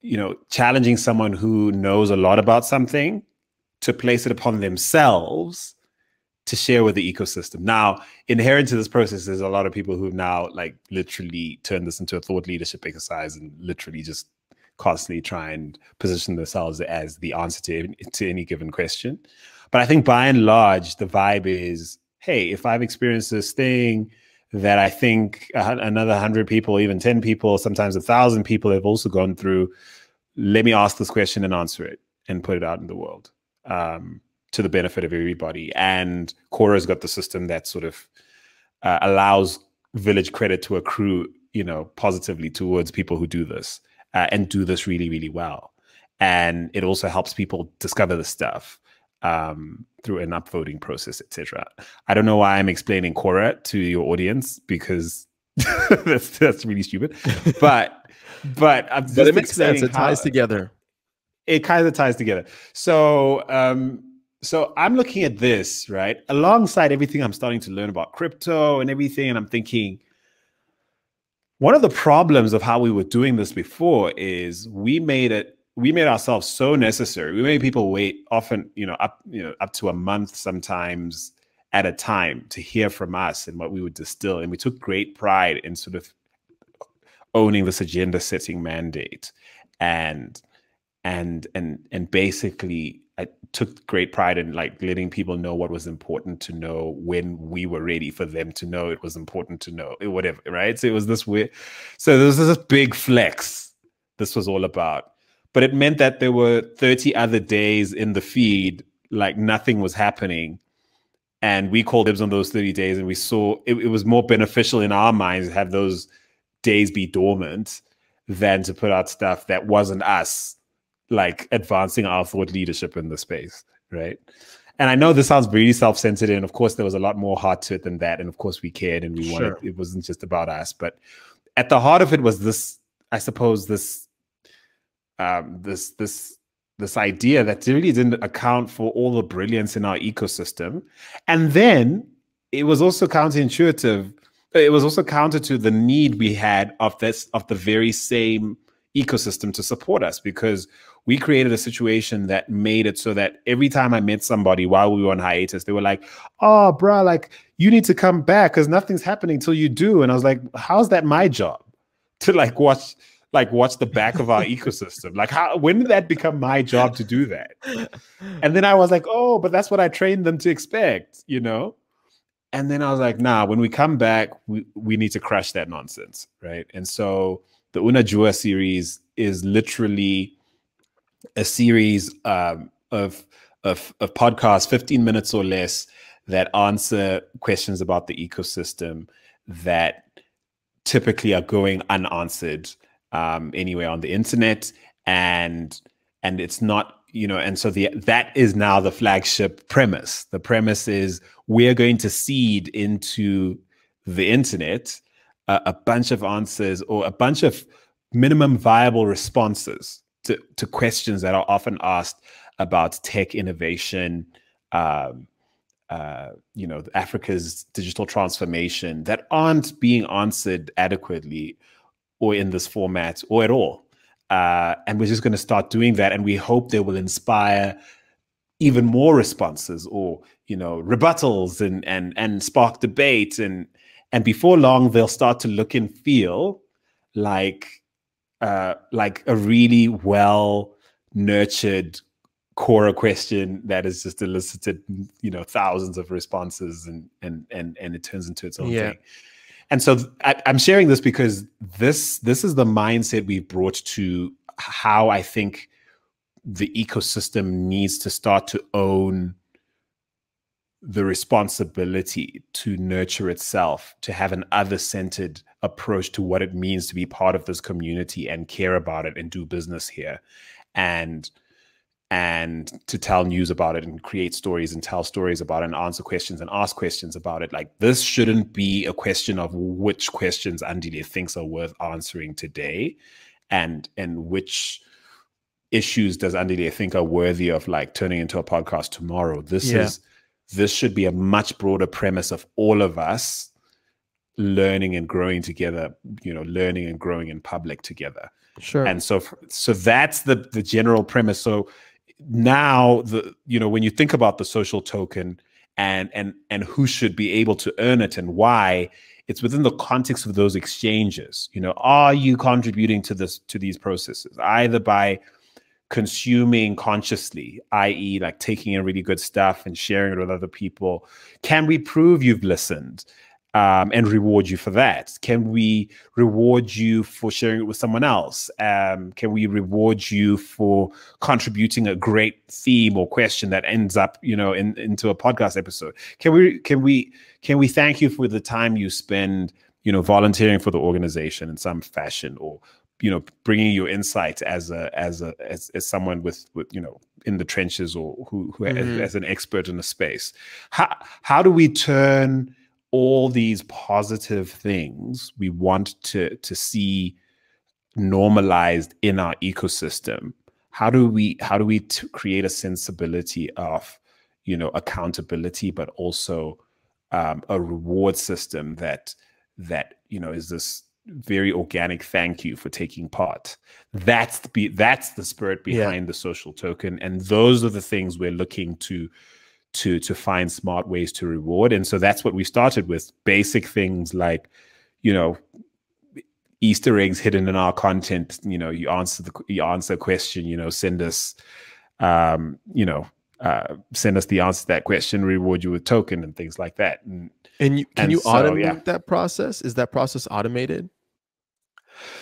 you know, challenging someone who knows a lot about something to place it upon themselves to share with the ecosystem. Now, inherent to this process is a lot of people who've now like literally turned this into a thought leadership exercise and literally just constantly try and position themselves as the answer to, to any given question. But I think by and large, the vibe is, hey, if I've experienced this thing that I think another hundred people, even 10 people, sometimes a thousand people have also gone through, let me ask this question and answer it and put it out in the world um, to the benefit of everybody. And Quora's got the system that sort of uh, allows village credit to accrue, you know, positively towards people who do this uh, and do this really, really well. And it also helps people discover the stuff um, through an upvoting process, etc. I don't know why I'm explaining Quora to your audience because that's that's really stupid, but but I'm but it makes sense. It ties together it kind of ties together. So, um, so I'm looking at this right alongside everything I'm starting to learn about crypto and everything, and I'm thinking one of the problems of how we were doing this before is we made it we made ourselves so necessary. We made people wait often, you know, up you know up to a month sometimes at a time to hear from us and what we would distill, and we took great pride in sort of owning this agenda setting mandate. And and and and basically I took great pride in like letting people know what was important to know when we were ready for them to know it was important to know whatever right? So it was this weird so there was this big flex this was all about but it meant that there were 30 other days in the feed like nothing was happening and we called dibs on those 30 days and we saw it, it was more beneficial in our minds to have those days be dormant than to put out stuff that wasn't us like advancing our thought leadership in the space, right? And I know this sounds really self-centered, and of course there was a lot more heart to it than that. And of course we cared and we sure. wanted it wasn't just about us, but at the heart of it was this, I suppose, this um, this this this idea that really didn't account for all the brilliance in our ecosystem. And then it was also counterintuitive. It was also counter to the need we had of this of the very same ecosystem to support us because we created a situation that made it so that every time I met somebody while we were on hiatus, they were like, "Oh, bro, like you need to come back because nothing's happening till you do." And I was like, "How's that my job to like watch like what's the back of our ecosystem. Like how when did that become my job to do that? And then I was like, oh, but that's what I trained them to expect, you know? And then I was like, nah, when we come back, we, we need to crush that nonsense. Right. And so the Unajua series is literally a series um, of, of, of podcasts, 15 minutes or less, that answer questions about the ecosystem that typically are going unanswered um, anywhere on the internet, and and it's not you know and so the that is now the flagship premise. The premise is we're going to seed into the internet a, bunch of answers or a bunch of minimum viable responses to, to questions that are often asked about tech innovation um, uh, you know africa's digital transformation that aren't being answered adequately or in this format or at all. Uh, and we're just going to start doing that. And we hope they will inspire even more responses or, you know, rebuttals and, and, and spark debate. And, and before long, they'll start to look and feel like, uh, like a really well nurtured Quora question that has just elicited, you know, thousands of responses and, and, and, and it turns into its own yeah. thing and so I, i'm sharing this because this this is the mindset we've brought to how i think the ecosystem needs to start to own the responsibility to nurture itself, to have an other centered approach to what it means to be part of this community and care about it and do business here. And and to tell news about it and create stories and tell stories about it and answer questions and ask questions about it. Like this shouldn't be a question of which questions Andile thinks are worth answering today and and which issues does Andile think are worthy of like turning into a podcast tomorrow. This yeah. is this should be a much broader premise of all of us learning and growing together, you know, learning and growing in public together. Sure. And so so that's the the general premise. So now the you know when you think about the social token and and and who should be able to earn it and why it's within the context of those exchanges. You know are you contributing to this to these processes either by consuming consciously i.e like taking in really good stuff and sharing it with other people? Can we prove you've listened um, and reward you for that? Can we reward you for sharing it with someone else? Um, can we reward you for contributing a great theme or question that ends up, you know, in, into a podcast episode? Can we can we can we thank you for the time you spend, you know, volunteering for the organization in some fashion or you know bringing your insight as a as a as, as someone with with you know in the trenches or who who mm-hmm. as, as an expert in a space how how do we turn all these positive things we want to to see normalized in our ecosystem how do we how do we create a sensibility of you know accountability but also um, a reward system that that you know is this very organic thank you for taking part that's the that's the spirit behind yeah. the social token and those are the things we're looking to to to find smart ways to reward. And so that's what we started with basic things like you know easter eggs hidden in our content. You know you answer the you answer a question you know send us um you know uh, send us the answer to that question reward you with token and things like that. And, and you can and you so, automate yeah. that process? Is that process automated?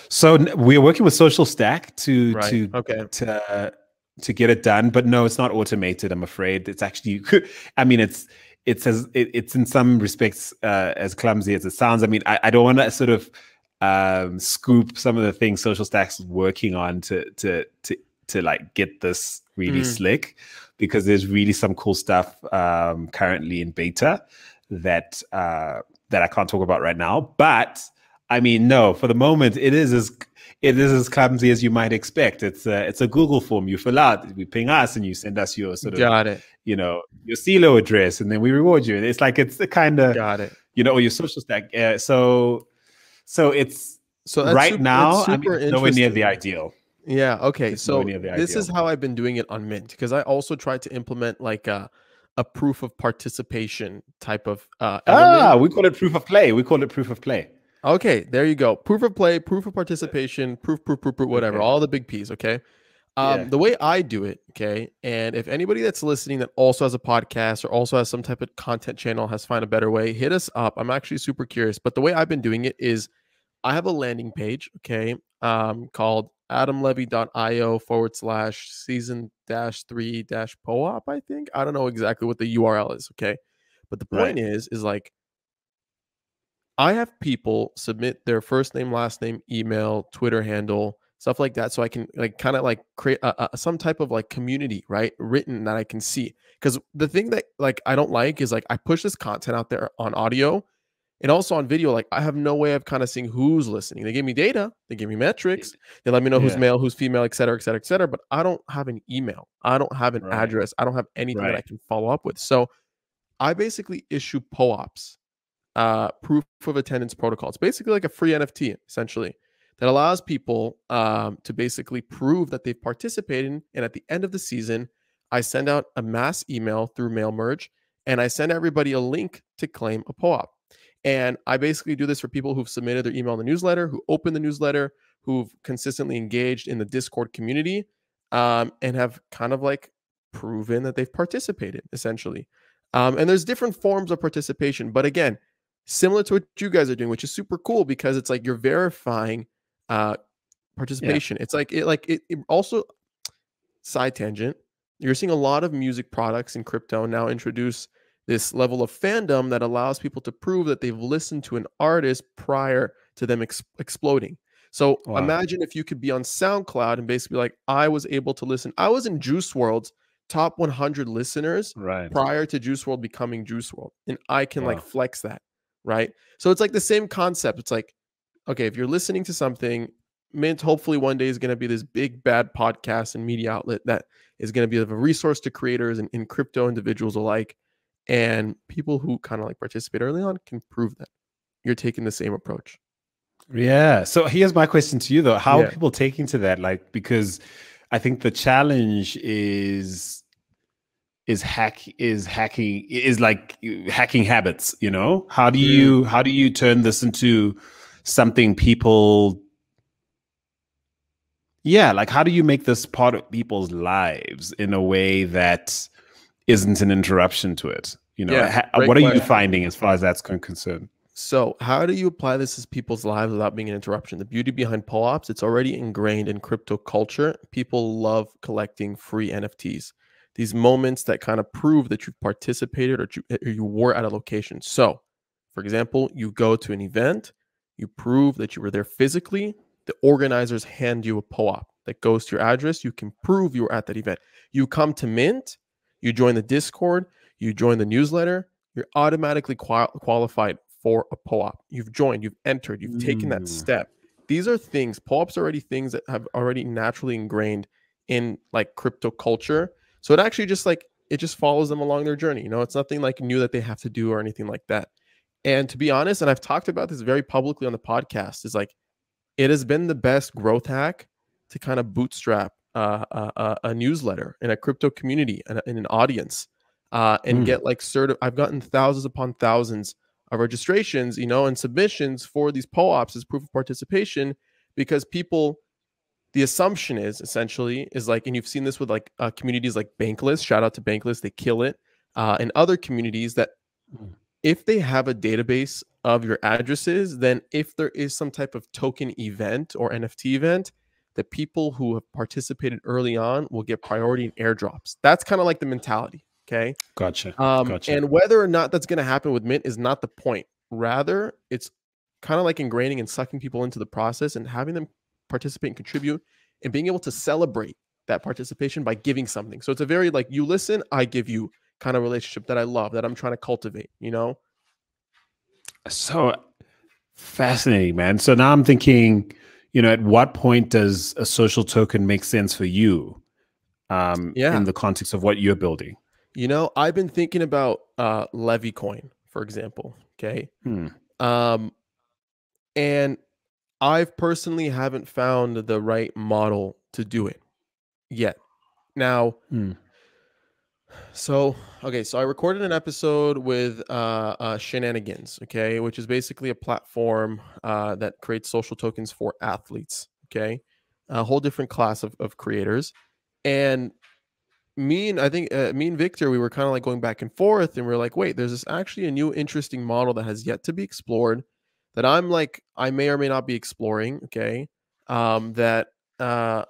So we're working with Socialstack to right. to okay. to to get it done. But no, it's not automated. I'm afraid it's actually. I mean, it's it's as it, it's in some respects uh, as clumsy as it sounds. I mean, I, I don't want to sort of um, scoop some of the things Socialstack's working on to to to to like get this really mm. slick because there's really some cool stuff um, currently in beta that uh, that I can't talk about right now. But I mean, no, for the moment, it is as it is as clumsy as you might expect. It's a, it's a Google form you fill out. We ping us and you send us your sort of, got it. You know, your CELO address, and then we reward you. It's like it's the kind of, got it. You know, or your Socialstack. Uh, so, so it's so right super, now. I mean, it's nowhere near the ideal. Yeah. Okay. It's so this is how I've been doing it on Mint because I also tried to implement like a a proof of participation type of uh ah we call it proof of play we call it proof of play Okay, there you go. Proof of play, proof of participation, proof, proof, proof, proof whatever. Okay. All the big P's. Okay. Um, Yeah. The way I do it, okay, and if anybody that's listening that also has a podcast or also has some type of content channel has found a better way, hit us up. I'm actually super curious. But the way I've been doing it is I have a landing page, okay, um, called adamlevy.io forward slash season dash three dash POAP, I think. I don't know exactly what the URL is, okay. But the point Right. is, is like I have people submit their first name, last name, email, Twitter handle, stuff like that, so I can like kind of like create a, a, some type of like community, right, written that I can see. Because the thing that like I don't like is like I push this content out there on audio and also on video. Like I have no way of kind of seeing who's listening. They give me data, they give me metrics, they let me know who's male, who's female, et cetera, et cetera, et cetera. But I don't have an email, I don't have an Right. address, I don't have anything that I can follow up with. So I basically issue POAPs, uh, proof of attendance protocol. It's basically like a free NFT, essentially, that allows people um, to basically prove that they've participated. And at the end of the season, I send out a mass email through mail merge and I send everybody a link to claim a POAP. And I basically do this for people who've submitted their email in the newsletter, who open the newsletter, who've consistently engaged in the Discord community, um, and have kind of like proven that they've participated, essentially. Um, and there's different forms of participation, but again, similar to what you guys are doing, which is super cool because it's like you're verifying uh, participation. It's like it like it, it also side tangent. You're seeing a lot of music products in crypto now introduce this level of fandom that allows people to prove that they've listened to an artist prior to them ex- exploding. So Wow. imagine if you could be on SoundCloud and basically like I was able to listen. I was in Juice WRLD's top 100 listeners Right. prior to Juice WRLD becoming Juice WRLD, and I can like flex that, right? So it's like the same concept. It's like, okay, if you're listening to something, Mint hopefully one day is going to be this big bad podcast and media outlet that is going to be of a resource to creators and, and crypto individuals alike, and people who kind of like participate early on can prove that you're taking the same approach. Yeah. So here's my question to you though. How Yeah. are people taking to that? Like, because I think the challenge is is hack is hacking is like hacking habits, you know? How do Mm. you how do you turn this into something people yeah, like how do you make this part of people's lives in a way that isn't an interruption to it? You know, Yeah, Ha- what are you finding as far as that's concerned? So, how do you apply this to people's lives without being an interruption? The beauty behind POAPs, it's already ingrained in crypto culture. People love collecting free NFTs. These moments that kind of prove that you've participated or you, or you were at a location. So, for example, you go to an event, you prove that you were there physically. The organizers hand you a POAP that goes to your address. You can prove you were at that event. You come to Mint, you join the Discord, you join the newsletter, you're automatically qual- qualified for a POAP. You've joined, you've entered, you've taken that Mm. step. These are things, POAPs are already things that have already naturally ingrained in like crypto culture. So it actually just like it just follows them along their journey. You know, it's nothing like new that they have to do or anything like that. And to be honest, and I've talked about this very publicly on the podcast, is like it has been the best growth hack to kind of bootstrap uh, a, a, a newsletter in a crypto community and in an audience uh, and Mm. get like certi- I've gotten thousands upon thousands of registrations, you know, and submissions for these POAPs as proof of participation because people, the assumption is essentially is like, and you've seen this with like uh, communities like Bankless, shout out to Bankless, they kill it, uh, and other communities that Mm. if they have a database of your addresses, then if there is some type of token event or NFT event, the people who have participated early on will get priority in airdrops. That's kind of like the mentality. Okay. Gotcha. Um, Gotcha. And whether or not that's going to happen with Mint is not the point. Rather, it's kind of like ingraining and sucking people into the process and having them participate and contribute and being able to celebrate that participation by giving something. So it's a very like you listen, I give you kind of relationship that I love that I'm trying to cultivate, you know? So fascinating, man. So now I'm thinking, you know, at what point does a social token make sense for you? Um, Yeah. in the context of what you're building. You know, I've been thinking about uh Levy coin, for example. Okay. Hmm. Um, and I've personally haven't found the right model to do it yet. Now, Hmm. So, okay, so I recorded an episode with uh, uh, Shenanigans, okay, which is basically a platform uh, that creates social tokens for athletes, okay, a whole different class of, of creators. And me and I think uh, me and Victor, we were kind of like going back and forth, and we are like, wait, there's this actually a new interesting model that has yet to be explored that I'm like, I may or may not be exploring, okay, um, that uh,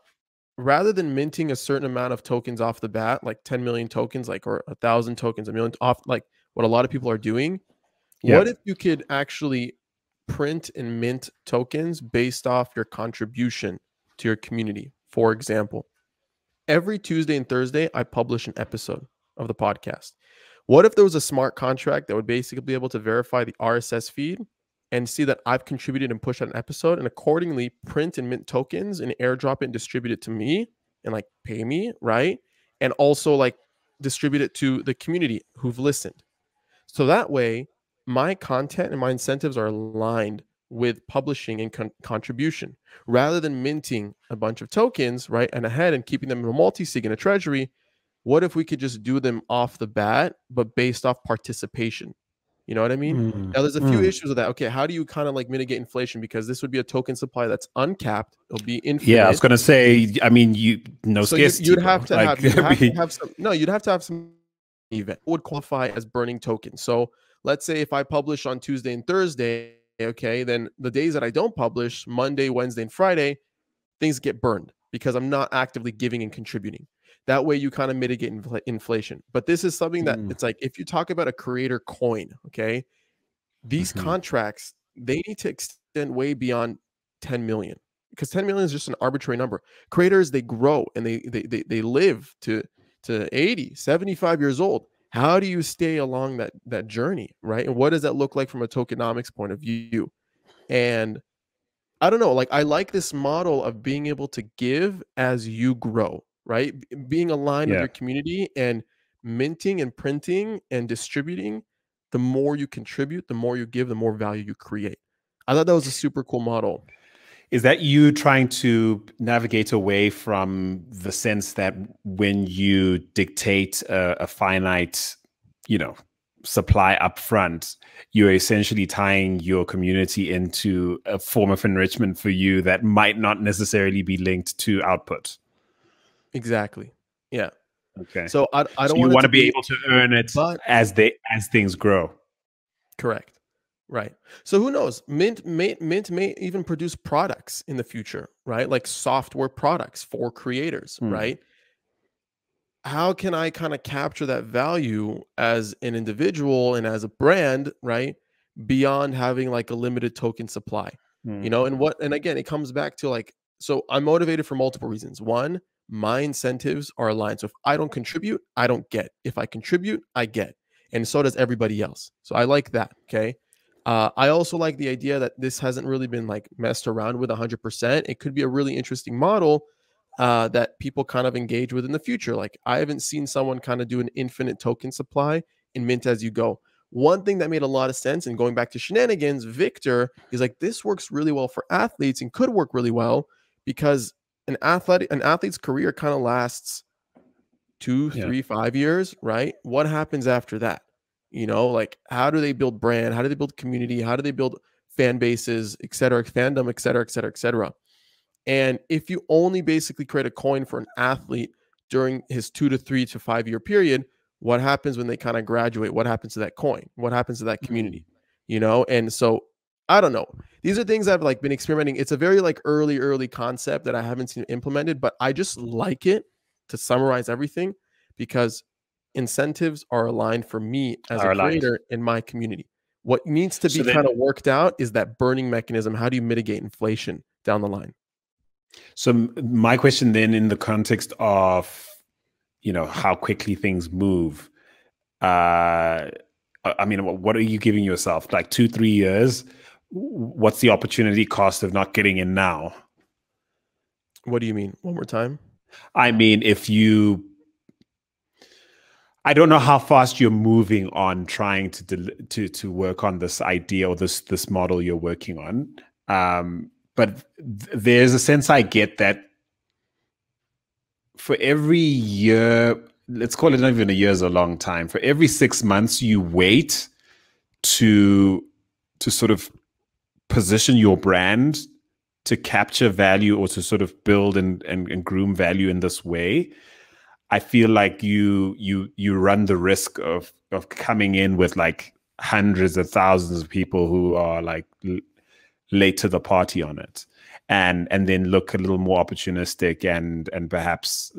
rather than minting a certain amount of tokens off the bat, like 10 million tokens, like or a thousand tokens, a million off, like what a lot of people are doing. Yeah. What if you could actually print and mint tokens based off your contribution to your community? For example, every Tuesday and Thursday, I publish an episode of the podcast. What if there was a smart contract that would basically be able to verify the RSS feed and see that I've contributed and pushed out an episode and accordingly print and mint tokens and airdrop it and distribute it to me and like pay me, right? And also like distribute it to the community who've listened. So that way, my content and my incentives are aligned with publishing and con- contribution rather than minting a bunch of tokens, right? And ahead and keeping them in a multi sig in a treasury. What if we could just do them off the bat, but based off participation? You know what I mean? Mm. Now, there's a few mm. issues with that. Okay, how do you kind of like mitigate inflation? Because this would be a token supply that's uncapped. It'll be infinite. Yeah, I was gonna say. I mean, you no so scarcity. You'd, you'd have to like, have, you'd have to have some. No, you'd have to have some event would qualify as burning tokens. So let's say if I publish on Tuesday and Thursday, okay, then the days that I don't publish, Monday, Wednesday, and Friday, things get burned because I'm not actively giving and contributing. That way, you kind of mitigate infl- inflation. But this is something that mm. it's like if you talk about a creator coin, okay, these mm-hmm. contracts they need to extend way beyond 10 million because 10 million is just an arbitrary number. Creators they grow and they they they, they live to to 80, 75 years old. How do you stay along that that journey, right? And what does that look like from a tokenomics point of view? And I don't know, like I like this model of being able to give as you grow right? Being aligned yeah. with your community and minting and printing and distributing, the more you contribute, the more you give, the more value you create. I thought that was a super cool model. Is that you trying to navigate away from the sense that when you dictate a, a finite, you know, supply up front, you're essentially tying your community into a form of enrichment for you that might not necessarily be linked to output? Exactly. Yeah. Okay. So I, I don't so want to be, be, able to earn it but, as they as things grow. Correct. Right. So who knows? Mint may Mint may even produce products in the future, right? Like software products for creators, hmm. right? How can I kind of capture that value as an individual and as a brand, right? Beyond having like a limited token supply. Hmm. You know, and what and again, it comes back to like so I'm motivated for multiple reasons. One, my incentives are aligned. So if I don't contribute, I don't get. If I contribute, I get. And so does everybody else. So I like that. Okay. Uh, I also like the idea that this hasn't really been like messed around with 100%. It could be a really interesting model uh, that people kind of engage with in the future. Like I haven't seen someone kind of do an infinite token supply in mint as you go. One thing that made a lot of sense, and going back to shenanigans, Victor is like this works really well for athletes and could work really well because an athletic an athlete's career kind of lasts two, yeah. three, five years, right? What happens after that? You know, like how do they build brand? How do they build community? How do they build fan bases, et cetera, fandom, et cetera, et cetera, et cetera. And if you only basically create a coin for an athlete during his two to three to five year period, what happens when they kind of graduate? What happens to that coin? What happens to that community? Mm-hmm. You know, and so I don't know. These are things I've like been experimenting. It's a very like early, early concept that I haven't seen implemented, but I just like it to summarize everything because incentives are aligned for me as are a creator in my community. What needs to be so kind of worked out is that burning mechanism. How do you mitigate inflation down the line? So my question then, in the context of you know how quickly things move, uh, I mean, what are you giving yourself? Like two, three years? What's the opportunity cost of not getting in now? What do you mean? One more time. I mean, if you, I don't know how fast you're moving on trying to to to work on this idea or this this model you're working on, um, but th- there's a sense I get that for every year let's call it not even a year is a long time. For every six months, you wait to to sort of position your brand to capture value or to sort of build and, and, and groom value in this way, I feel like you you you run the risk of of coming in with like hundreds of thousands of people who are like late to the party on it and and then look a little more opportunistic and and perhaps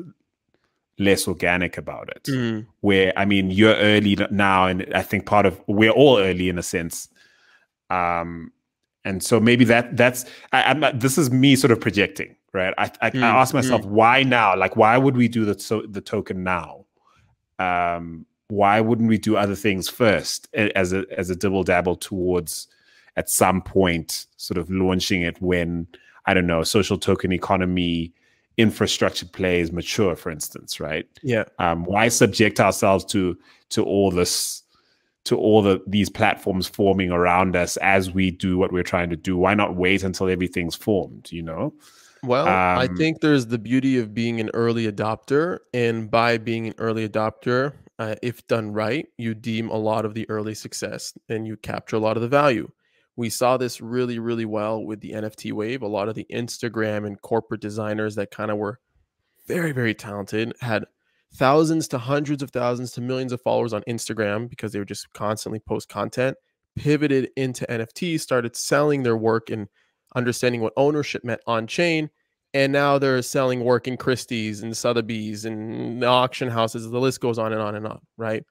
less organic about it mm. where i mean you're early now and i think part of we're all early in a sense um and so maybe that that's I, am not this is me sort of projecting right? I i, mm, I ask myself mm. why now? Like why would we do the so the token now? Um why wouldn't we do other things first as a as a double dabble towards at some point sort of launching it when i don't know social token economy infrastructure plays mature for instance right? Yeah. Um why subject ourselves to to all this to all the these platforms forming around us as we do what we're trying to do. Why not wait until everything's formed you know? Well um, i think there's the beauty of being an early adopter and by being an early adopter uh, if done right you deem a lot of the early success and you capture a lot of the value. We saw this really really well with the nft wave. A lot of the instagram and corporate designers that kind of were very very talented had thousands to hundreds of thousands to millions of followers on Instagram because they would just constantly post content, pivoted into NFTs, started selling their work and understanding what ownership meant on chain. And now they're selling work in Christie's and Sotheby's and the auction houses. The list goes on and on and on, right?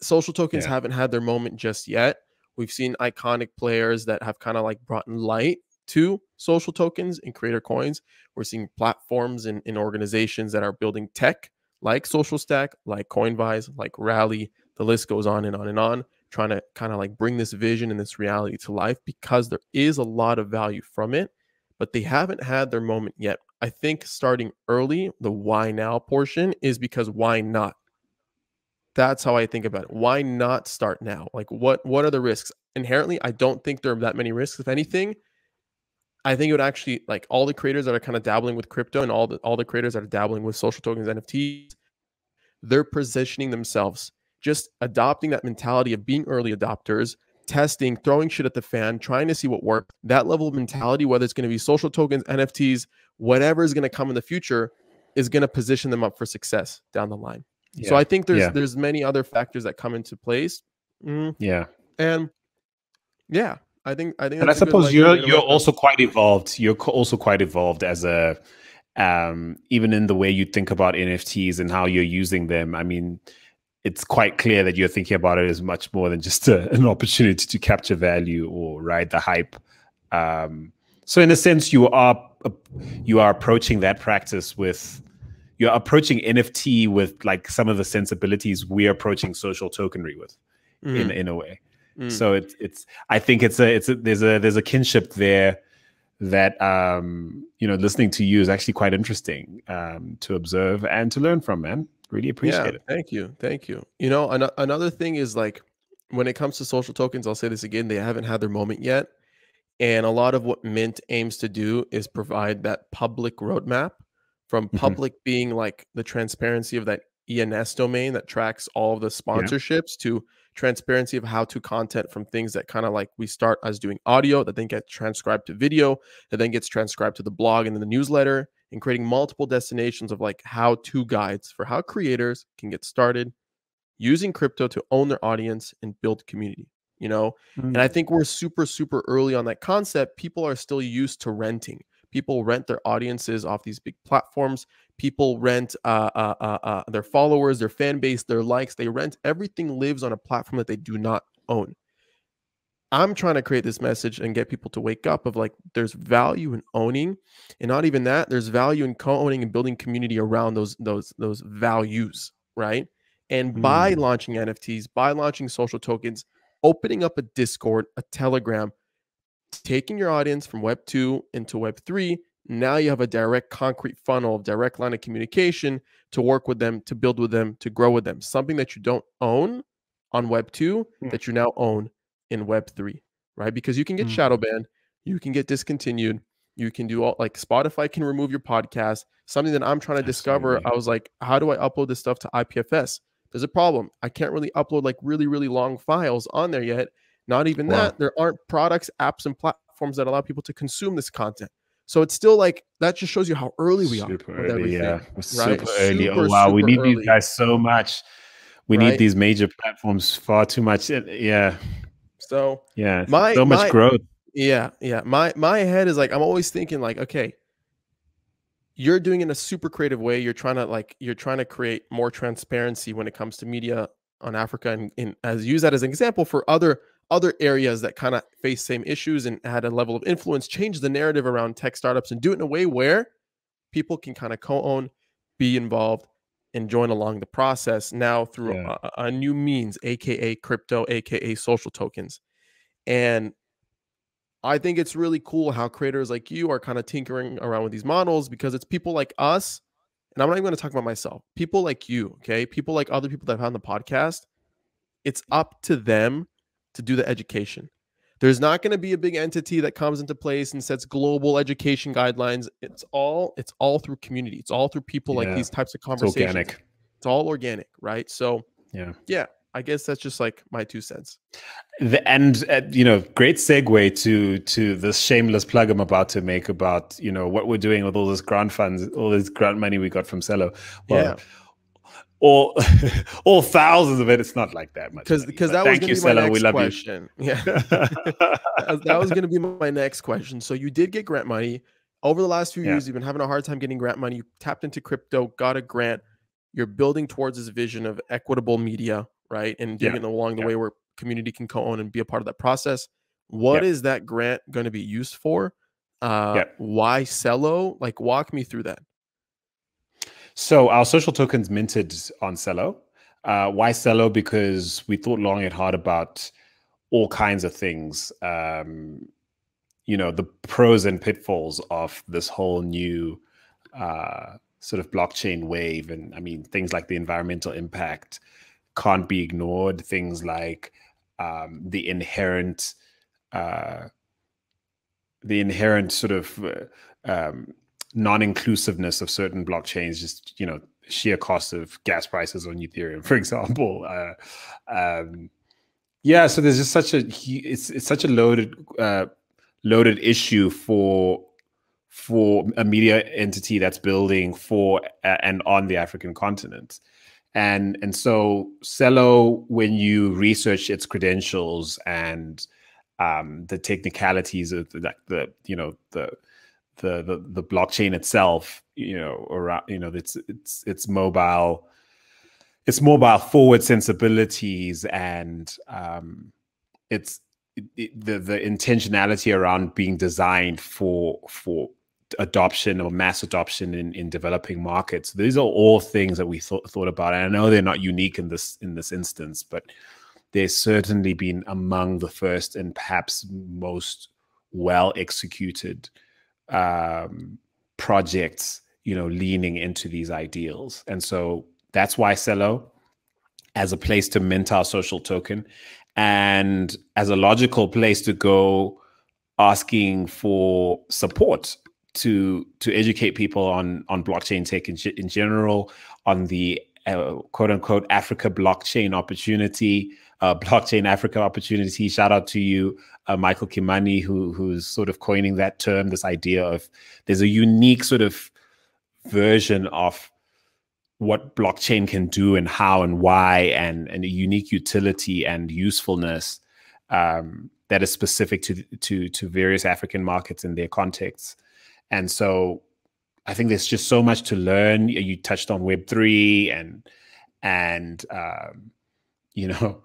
Social tokens yeah. haven't had their moment just yet. We've seen iconic players that have kind of like brought light to social tokens and creator coins. We're seeing platforms and, and organizations that are building tech like Socialstack, like Coinvise, like Rally. The list goes on and on and on, trying to kind of like bring this vision and this reality to life because there is a lot of value from it, but they haven't had their moment yet. I think starting early, the why now portion is because why not? That's how I think about it. Why not start now? Like what what are the risks? Inherently, I don't think there are that many risks. If anything, I think it would actually like all the creators that are kind of dabbling with crypto and all the all the creators that are dabbling with social tokens, NFTs, they're positioning themselves, just adopting that mentality of being early adopters, testing, throwing shit at the fan, trying to see what works. That level of mentality, whether it's going to be social tokens, NFTs, whatever is going to come in the future, is going to position them up for success down the line. Yeah. So I think there's yeah. there's many other factors that come into place. Mm. Yeah. And yeah, I think I think. And I suppose you're you're also quite evolved. You're also quite evolved as a, um, even in the way you think about NFTs and how you're using them. I mean, it's quite clear that you're thinking about it as much more than just a, an opportunity to capture value or ride the hype. Um, so, in a sense, you are you are approaching that practice with you're approaching NFT with like some of the sensibilities we're approaching social tokenry with, mm. in in a way. Mm. So it's it's I think it's a it's a there's a there's a kinship there that um you know listening to you is actually quite interesting um to observe and to learn from man really appreciate yeah, it thank you thank you you know an- another thing is like when it comes to social tokens i'll say this again they haven't had their moment yet and a lot of what mint aims to do is provide that public roadmap from mm-hmm. public mm-hmm. being like the transparency of that ens domain that tracks all of the sponsorships yeah. to transparency of how to content from things that kind of like we start as doing audio that then gets transcribed to video that then gets transcribed to the blog and then the newsletter and creating multiple destinations of like how to guides for how creators can get started using crypto to own their audience and build community you know mm-hmm. and i mm. think we're super super early on that concept people are still used to renting people rent their audiences off these big platforms people rent uh, uh, uh, uh, their followers, their fan base, their likes. They rent everything lives on a platform that they do not own. I'm trying to create this message and get people to wake up of like there's value in owning, and not even that. There's value in co-owning and building community around those those those values, right? And mm. by launching NFTs, by launching social tokens, opening up a Discord, a Telegram, taking your audience from Web two into Web three, now you have a direct, concrete funnel of direct line of communication to work with them, to build with them, to grow with them. Something that you don't own on Web 2 mm. that you now own in Web 3, right? Because you can get mm. shadow banned, you can get discontinued, You can do all like Spotify can remove your podcast. Something that I'm trying to discover. I was like, how do I upload this stuff to IPFS? There's a problem. I can't really upload like really, really long files on there yet. Not even Wow. that. There aren't products, apps, and platforms that allow people to consume this content. So it's still like that just shows you how early we are. super with early, yeah. We're right? Super early. Super, oh wow, we need early. these guys so much. We Right? need these major platforms far too much. Uh, Yeah, So yeah. My- so much my- growth. Yeah, yeah. My my head is like I'm always thinking like, okay, you're doing in a super creative way. You're trying to like you're trying to create more transparency when it comes to media on Africa and, and as use that as an example for other other areas that kind of face same issues and had a level of influence, change the narrative around tech startups and do it in a way where people can kind of co-own, be involved, and join along the process now through Yeah. a, a new means, aka crypto, aka social tokens. And I think it's really cool how creators like you are kind of tinkering around with these models because it's people like us. And I'm not even going to talk about myself. People like you, okay? People like other people that have on the podcast. It's up to them to do the education. There's not going to be a big entity that comes into place and sets global education guidelines. It's all it's all through community. It's all through people like these types of It's conversations. organic. It's all organic, right? So Yeah. yeah, I guess that's just like my two cents. The, and uh, you know, great segue to to this shameless plug I'm about to make about you know what we're doing with all this grant funds, all this grant money we got from Celo. Yeah. All all thousands of it. It's not like that much. Because because that was going you, to be my next We love question. Yeah. you. that, that was going to be my next question. So you did get grant money over the last few Yeah. years. You've been having a hard time getting grant money. You tapped into crypto, got a grant. You're building towards this vision of equitable media, right? And doing Yeah. it along the Yeah. way where community can co-own and be a part of that process. What is that grant going to be used for? Uh, Yeah. Why Celo? Like, walk me through that. So our social tokens minted on Celo. Uh, why Celo? Because we thought long and hard about all kinds of things. Um, you know, the pros and pitfalls of this whole new uh, sort of blockchain wave, and I mean things like the environmental impact can't be ignored. Things like um, the inherent, uh, the inherent sort of uh, um, non-inclusiveness of certain blockchains just you know sheer cost of gas prices on ethereum for example. Uh, um, yeah so there's just such a it's it's such a loaded uh, loaded issue for for a media entity that's building for and on the african continent. And and so celo when you research its credentials and um, the technicalities of the, the you know the the the the blockchain itself you know around you know it's it's it's mobile it's mobile forward sensibilities and um it's it, the the intentionality around being designed for for adoption or mass adoption in in developing markets. These are all things that we thought thought about and i know they're not unique in this in this instance but they've certainly been among the first and perhaps most well executed um, projects, you know, leaning into these ideals. And so that's why Celo as a place to mint our social token and as a logical place to go asking for support to to educate people on on blockchain tech in, in general on the uh, quote unquote Africa blockchain opportunity uh, blockchain Africa opportunity shout out to you uh, Michael Kimani, who who's sort of coining that term, this idea of there's a unique sort of version of what blockchain can do and how and why, and and a unique utility and usefulness um, that is specific to to to various African markets in their contexts. And so, I think there's just so much to learn. You touched on Web three and and um, you know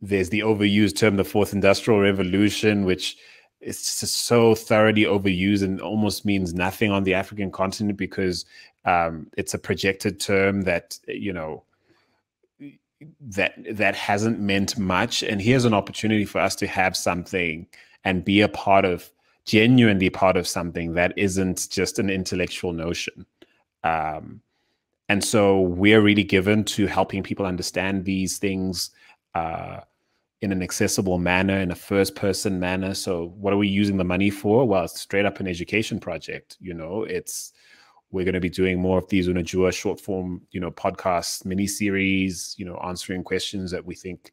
there's the overused term, the fourth industrial revolution, which is just so thoroughly overused and almost means nothing on the African continent because um, it's a projected term that you know that that hasn't meant much. And here's an opportunity for us to have something and be a part of, genuinely part of something that isn't just an intellectual notion. Um, and so we're really given to helping people understand these things. Uh, in an accessible manner, in a first person manner. So, what are we using the money for? Well, it's straight up an education project. You know, it's we're going to be doing more of these Unajua short form, you know, podcast mini series. You know, answering questions that we think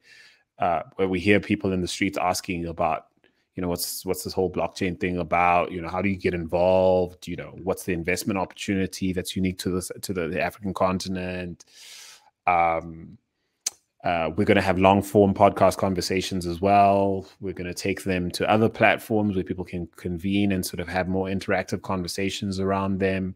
uh, where we hear people in the streets asking about you know what's what's this whole blockchain thing about you know how do you get involved you know what's the investment opportunity that's unique to this to the, the african continent um uh, we're going to have long form podcast conversations as well. We're going to take them to other platforms where people can convene and sort of have more interactive conversations around them.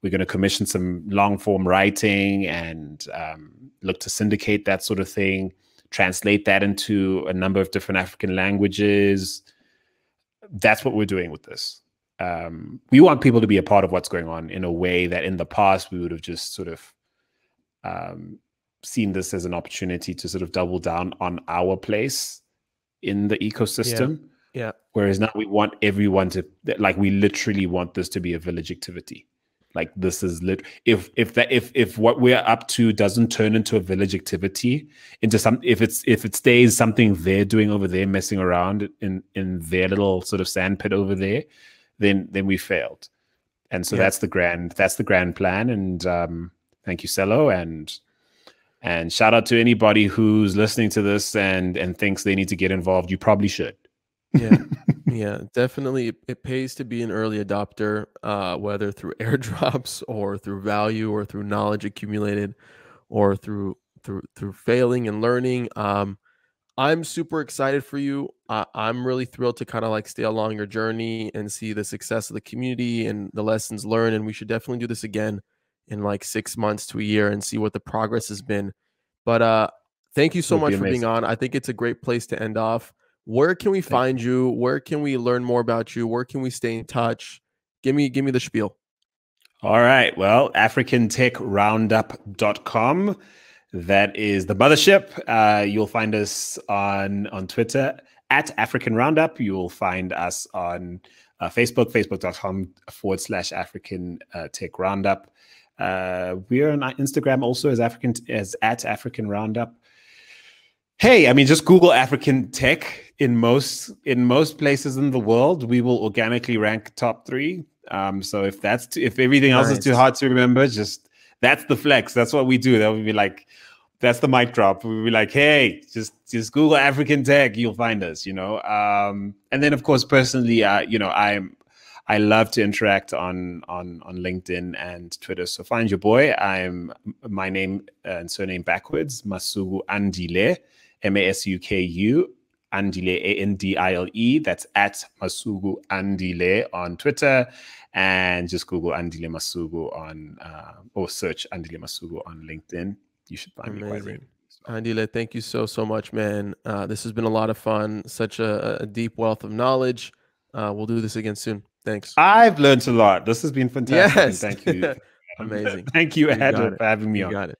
We're going to commission some long form writing and um, look to syndicate that sort of thing, translate that into a number of different African languages, that's what we're doing with this. Um, we want people to be a part of what's going on in a way that in the past we would have just sort of um, seen this as an opportunity to sort of double down on our place in the ecosystem. Yeah. yeah. Whereas now we want everyone to like we literally want this to be a village activity. Like this is lit. If if that if if what we're up to doesn't turn into a village activity, into some if it's if it stays something they're doing over there, messing around in in their little sort of sand pit over there, then then we failed. And so yeah. that's the grand that's the grand plan. And um, thank you, Celo, and and shout out to anybody who's listening to this and and thinks they need to get involved. You probably should. Yeah. yeah, definitely. It pays to be an early adopter, uh, whether through airdrops or through value or through knowledge accumulated or through through through failing and learning. Um, I'm super excited for you. Uh, I'm really thrilled to kind of like stay along your journey and see the success of the community and the lessons learned. And we should definitely do this again in like six months to a year and see what the progress has been. But uh, thank you so much for being on. I think it's a great place to end off. Where can we find you? Where can we learn more about you? Where can we stay in touch? Give me give me the spiel. All right. Well, africantechroundup.com. That is the mothership. Uh, you'll find us on on Twitter at African Roundup. You'll find us on uh, Facebook, facebook.com forward slash African uh, Tech Roundup. Uh, we're on Instagram also as African as at African Roundup. Hey, I mean, just Google African tech in most in most places in the world. We will organically rank top three. Um, so if that's too, if everything else is too hard to remember, just that's the flex. That's what we do. That would be like that's the mic drop. We'd be like, hey, just just Google African tech, you'll find us. You know. Um, and then of course, personally, uh, you know, I'm I love to interact on on on LinkedIn and Twitter. So find your boy. I'm my name and surname backwards, Masuku Andile. M A S U K U Andile, A N D I L E. That's at Masuku Andile on Twitter. And just Google Andile Masuku on, uh, or search Andile Masuku on LinkedIn. You should find Amazing. me quite readily. Andile, thank you so, so much, man. Uh, this has been a lot of fun, such a, a deep wealth of knowledge. Uh, we'll do this again soon. Thanks. I've learned a lot. This has been fantastic. Yes. Thank you. Amazing. Thank you, Adam, for having me you on. Got it.